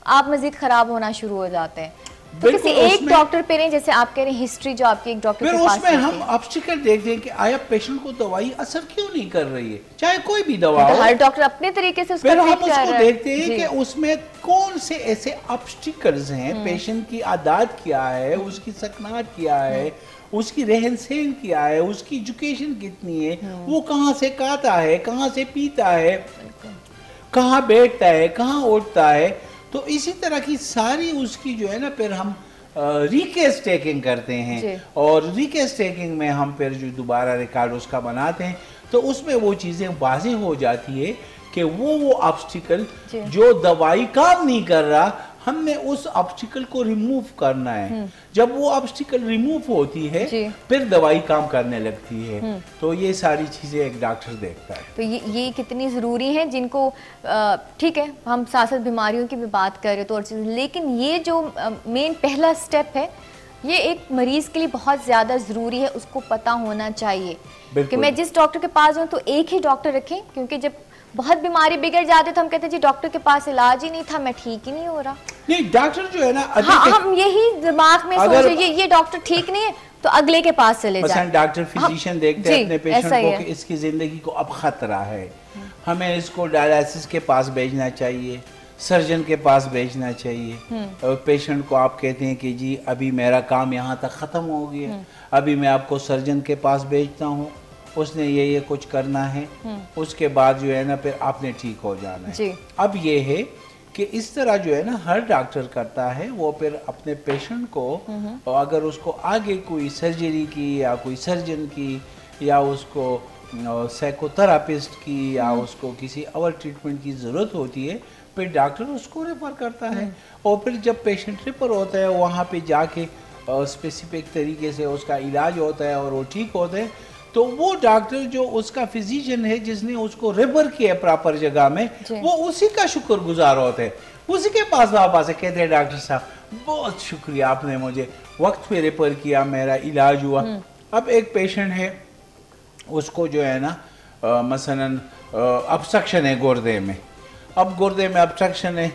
آپ مزید خراب ہونا شروع ہو جاتے ہیں۔ تو کسی ایک ڈاکٹر پہ رہے جیسے آپ کہہ رہے ہیں ہسٹری جو آپ کی ایک ڈاکٹر کے پاس اس میں ہم آبسٹیکل دیکھ دیں کہ آیا پیشنٹ کو دوائی اثر کیوں نہیں کر رہی ہے؟ چاہے کوئی بھی دوا ہو۔ ہر ڈاکٹر اپنے طریقے سے اس پھر ہم اس کو دیکھتے ہیں جی۔ کہ اس میں کون سے ایسے آبسٹیکلز ہیں پیشنٹ کی عادات کیا ہے اس کی سکنات کیا ہے اس کی رہن سہن کیا ہے اس کی ایجوکیشن کتنی ہے وہ کہاں سے کاتا ہے کہاں سے پیتا ہے کہاں بیٹھتا ہے کہاں اٹھتا ہے تو اسی طرح کی ساری اس کی جو ہے نا پھر ہم ریکیس ٹیکنگ کرتے ہیں جی۔ اور ریکیس ٹیکنگ میں ہم پھر جو دوبارہ ریکارڈ اس کا بناتے ہیں تو اس میں وہ چیزیں واضح ہو جاتی ہے کہ وہ وہ آبسٹیکل جی۔ جو دوائی کام نہیں کر رہا ہم نے اس آبسٹیکل کو ریموو کرنا ہے۔ جب وہ آبسٹیکل ریموو ہوتی ہے جی۔ پھر دوائی کام کرنے لگتی ہے۔ تو یہ ساری چیزیں ایک ڈاکٹر دیکھتا ہے۔ تو یہ کتنی ضروری ہیں جن کو ٹھیک ہے ہم ساتھ بیماریوں کی بھی بات کر رہے تو اور چیز لیکن یہ جو مین پہلا سٹیپ ہے یہ ایک مریض کے لیے بہت زیادہ ضروری ہے اس کو پتہ ہونا چاہیے۔ کہ میں جس ڈاکٹر کے پاس جاؤں تو ایک ہی ڈاکٹر رکھیں کیونکہ جب بہت بیماری بگڑ جاتے تو ہم کہتے ہیں جی ڈاکٹر کے پاس علاج ہی نہیں تھا میں ٹھیک ہی نہیں ہو رہا۔ نہیں ڈاکٹر جو ہے نا ہاں ہم یہی دماغ میں سوچے یہ ڈاکٹر ٹھیک نہیں ہے تو اگلے کے پاس چلے جائیں مثلا ڈاکٹر فیزیشن دیکھتے ہیں اپنے پیشنٹ کو کہ اس کی زندگی کو اب خطرہ ہے۔ ہمیں اس کو ڈائلائسس کے پاس بھیجنا چاہیے سرجن کے پاس بھیجنا چاہیے۔ پیشنٹ کو آپ کہتے ہیں کہ جی ابھی میرا کام یہاں تک ختم ہو گیا۔ ابھی میں آپ کو سرجن کے پاس بھیجتا ہوں۔ اس نے یہ یہ کچھ کرنا ہے۔ اس کے بعد جو ہے نا پھر آپ نے ٹھیک ہو جانا ہے۔ جی۔ اب یہ ہے کہ اس طرح جو ہے نا ہر ڈاکٹر کرتا ہے وہ پھر اپنے پیشنٹ کو اگر اس کو آگے کوئی سرجری کی یا کوئی سرجن کی یا اس کو سیکو تھراپسٹ کی یا اس کو کسی اور ٹریٹمنٹ کی ضرورت ہوتی ہے پھر ڈاکٹر اس کو ریفر کرتا ہے۔ اور پھر جب پیشنٹ ریفر ہوتا ہے وہاں پہ جا کے اسپیسیفک طریقے سے اس کا علاج ہوتا ہے اور وہ ٹھیک ہوتا ہے تو وہ ڈاکٹر جو اس کا فزیشن ہے جس نے اس کو ریفر کیا پراپر جگہ میں جی۔ وہ اسی کا شکر گزار ہوتے ہیں۔ اسی کے پاس واپس کہتے ہیں ڈاکٹر صاحب بہت شکریہ آپ نے مجھے وقت پہ ریفر کیا میرا علاج ہوا۔ اب ایک پیشنٹ ہے اس کو جو ہے نا مثلا ابسکشن ہے گردے میں۔ اب گردے میں ابسٹرکشن ہے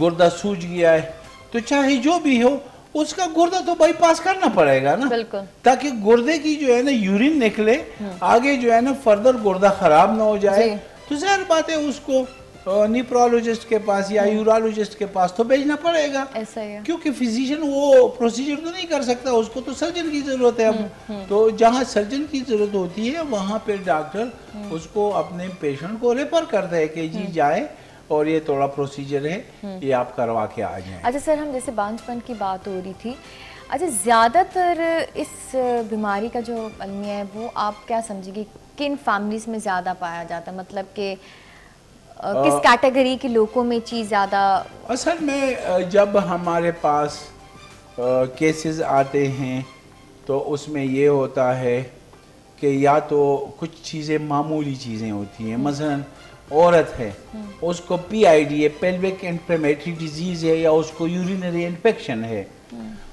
گردہ سوج گیا ہے۔ تو چاہے جو بھی ہو اس کا گردہ تو بائی پاس کرنا پڑے گا نا۔ تاکہ گردے کی جو ہے نا یورین نکلے آگے جو ہے نا فردر گردہ خراب نہ ہو جائے۔ جی۔ تو ظاہر بات ہے اس کو نیپرالوجسٹ کے پاس یا یورالوجسٹ کے پاس تو بھیجنا پڑے گا۔ کیونکہ فزیشن وہ پروسیجر تو نہیں کر سکتا اس کو تو سرجن کی ضرورت ہے۔ اب تو جہاں سرجن کی ضرورت ہوتی ہے وہاں پہ ڈاکٹر اس کو اپنے پیشنٹ کو ریفر کرتا ہے کہ جی جائے۔ اور یہ تھوڑا پروسیجر ہے یہ آپ کروا کے آ جائیں۔ اچھا سر ہم جیسے بانج پن کی بات ہو رہی تھی۔ اچھا زیادہ تر اس بیماری کا جو المیہ ہے وہ آپ کیا سمجھے گی کن فیملیز میں زیادہ پایا جاتا ہے؟ مطلب کہ کس کیٹیگری کے لوگوں میں چیز زیادہ اصل میں جب ہمارے پاس کیسز آتے ہیں تو اس میں یہ ہوتا ہے کہ یا تو کچھ چیزیں معمولی چیزیں ہوتی ہیں۔ مثلاً عورت ہے اس کو پی آئی ڈی ہے پیلوک انفلیمیٹری ڈیزیز ہے یا اس کو یورینری انفیکشن ہے۔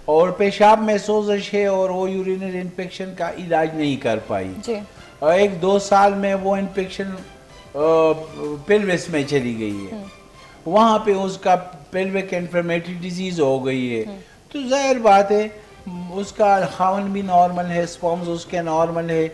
اور پیشاب میں سوزش ہے اور وہ یورینری انفیکشن کا علاج نہیں کر پائی۔ جی۔ اور ایک دو سال میں وہ انفیکشن پیلوس میں چلی گئی ہے۔ وہاں پہ اس کا پیلوک انفلیمیٹری ڈیزیز ہو گئی ہے۔ تو ظاہر بات ہے اس کا خاون بھی نارمل ہے سپومز اس کے نارمل ہے۔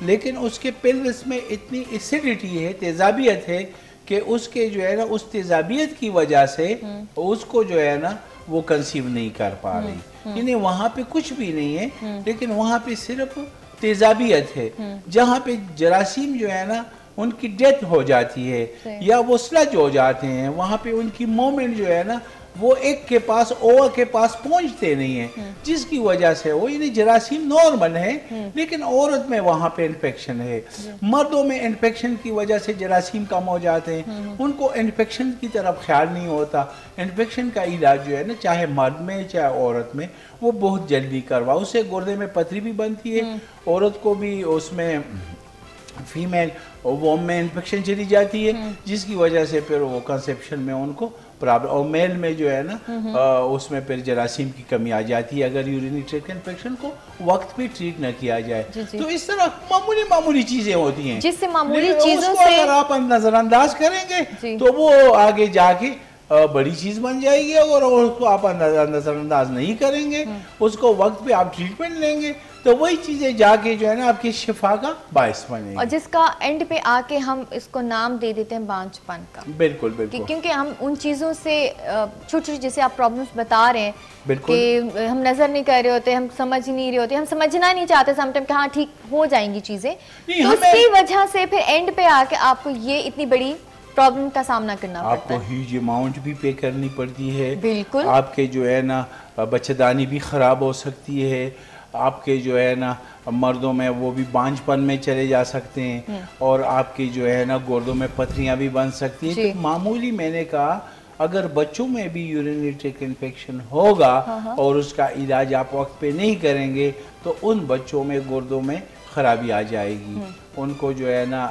لیکن اس کے پلوس میں اتنی اسیڈیٹی ہے تیزابیت ہے کہ اس کے جو ہے نا اس تیزابیت کی وجہ سے اس کو جو ہے نا وہ کنسیو نہیں کر پا رہی۔ یعنی وہاں پہ کچھ بھی نہیں ہے لیکن وہاں پہ صرف تیزابیت ہے۔ جہاں پہ جراثیم جو ہے نا ان کی ڈیتھ ہو جاتی ہے یا وہ سلج ہو جاتے ہیں وہاں پہ ان کی مومنٹ جو ہے نا وہ ایک کے پاس اوور کے پاس پہنچتے نہیں ہیں۔ جس کی وجہ سے وہ یعنی جراثیم نارمل ہے لیکن عورت میں وہاں پہ انفیکشن ہے۔ مردوں میں انفیکشن کی وجہ سے جراثیم کم ہو جاتے ہیں۔ ان کو انفیکشن کی طرف خیال نہیں ہوتا۔ انفیکشن کا علاج جو ہے نا چاہے مرد میں چاہے عورت میں وہ بہت جلدی کروا۔ اس سے گردے میں پتری بھی بنتی ہے۔ عورت کو بھی اس میں فیمیل ووم میں انفیکشن چلی جاتی ہے۔ جس کی وجہ سے پھر وہ کنسپشن میں ان کو پرابلم اور میل میں جو ہے نا اس میں پھر جراثیم کی کمی آ جاتی ہے۔ اگر یورینی ٹریک انفیکشن کو وقت پہ ٹریٹ نہ کیا جائے جی، جی۔ تو اس طرح معمولی معمولی چیزیں ہوتی ہیں۔ جس سے معمولی چیزوں سے اگر آپ نظر انداز کریں گے جی۔ تو وہ آگے جا کے بڑی چیز بن جائے گی۔ اور اس کو آپ نظر انداز نہیں کریں گے اس کو وقت پہ آپ ٹریٹمنٹ لیں گے۔ تو وہی چیزیں جا کے جو ہے نا آپ کی شفا کا باعث بنے اور جس کا اینڈ پہ آ کے ہم اس کو نام دے دیتے ہیں بانچ پن کا۔ بالکل بالکل۔ کیونکہ ہم ان چیزوں سے چھوٹی چھوٹی جیسے آپ پرابلمس بتا رہے ہیں کہ ہم نظر نہیں کر رہے ہوتے ہم سمجھ نہیں رہے ہوتے ہم سمجھنا نہیں چاہتے سم ٹائم کہ ہاں ٹھیک ہو جائیں گی چیزیں۔ تو اس کی وجہ سے پھر اینڈ پہ آ کے آپ کو یہ اتنی بڑی پرابلم کا سامنا کرنا پڑتا ہے۔ آپ کو ہیوج اماؤنٹ بھی پے کرنی پڑتی ہے۔ بالکل۔ آپ کے جو ہے نا بچہ دانی بھی خراب ہو سکتی ہے۔ آپ کے جو ہے نا مردوں میں وہ بھی بانج پن میں چلے جا سکتے ہیں اور آپ کی جو ہے نا گردوں میں پتھریاں بھی بن سکتی ہیں۔ جی۔ معمولی میں نے کہا اگر بچوں میں بھی یورینیٹرک انفیکشن ہوگا ہاں، ہاں۔ اور اس کا علاج آپ وقت پہ نہیں کریں گے تو ان بچوں میں گردوں میں خرابی آ جائے گی۔ ان کو جو ہے نا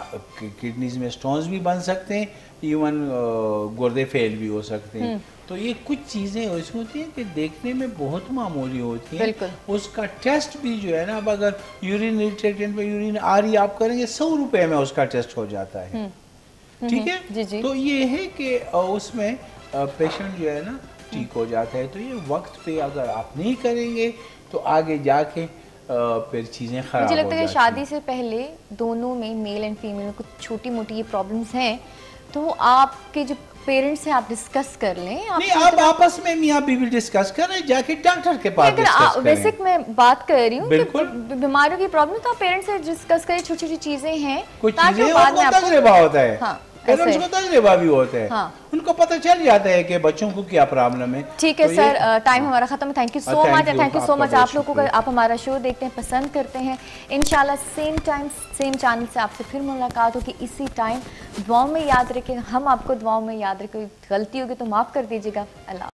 کڈنیز میں سٹونز بھی بن سکتے ہیں ایون گردے فیل بھی ہو سکتے ہیں۔ تو یہ کچھ چیزیں ایسی ہوتی ہیں کہ دیکھنے میں بہت معمولی ہوتی ہیں۔ اس کا ٹیسٹ بھی جو ہے نا اب اگر یورین ریٹریکٹنٹ پہ یورین آ رہی آپ کریں گے سو روپے میں اس کا ٹیسٹ ہو جاتا ہے۔ ٹھیک ہے؟ جی، جی۔ تو یہ ہے کہ اس میں پیشنٹ جو ہے نا ٹھیک ہو جاتا ہے۔ تو یہ وقت پہ اگر آپ نہیں کریں گے تو آگے جا کے پھر چیزیں خراب مجھے لگتا ہے کہ شادی سے پہلے دونوں میں میل اینڈ فیمیل کچھ چھوٹی موٹی یہ پرابلمز ہیں۔ تو آپ کے جو پیرنٹس ہیں آپ ڈسکس کر لیں نہیں آپ آپس میں میاں بی بی ڈسکس کریں جا کے ڈاکٹر کے پاس ڈسکس کریں۔ بیسک میں بات کر رہی ہوں کہ بیماریوں کی پرابلم تو آپ پیرنٹس سے ڈسکس کریں چھوٹی چھوٹی چیزیں ہیں کچھ چیزیں اور کو تجربہ ہوتا ہے۔ ہاں۔ پیرنٹس کو تجربہ بھی ہوتا ہے۔ ان کو پتہ چل جاتا ہے کہ بچوں کو کیا پرابلم ہے۔ ٹھیک ہے سر ٹائم ہمارا ختم ہے۔ Thank you so much thank you so much آپ لوگوں کو آپ ہمارا شو دیکھتے ہیں پسند کرتے ہیں۔ انشاءاللہ سیم ٹائم سیم چینل سے آپ سے پھر ملاقات ہوگی۔ اسی ٹائم دعاؤں میں یاد رکھیں۔ ہم آپ کو دعاؤں میں یاد رکھیں۔ غلطی ہوگی تو معاف کر دیجیے گا۔ اللہ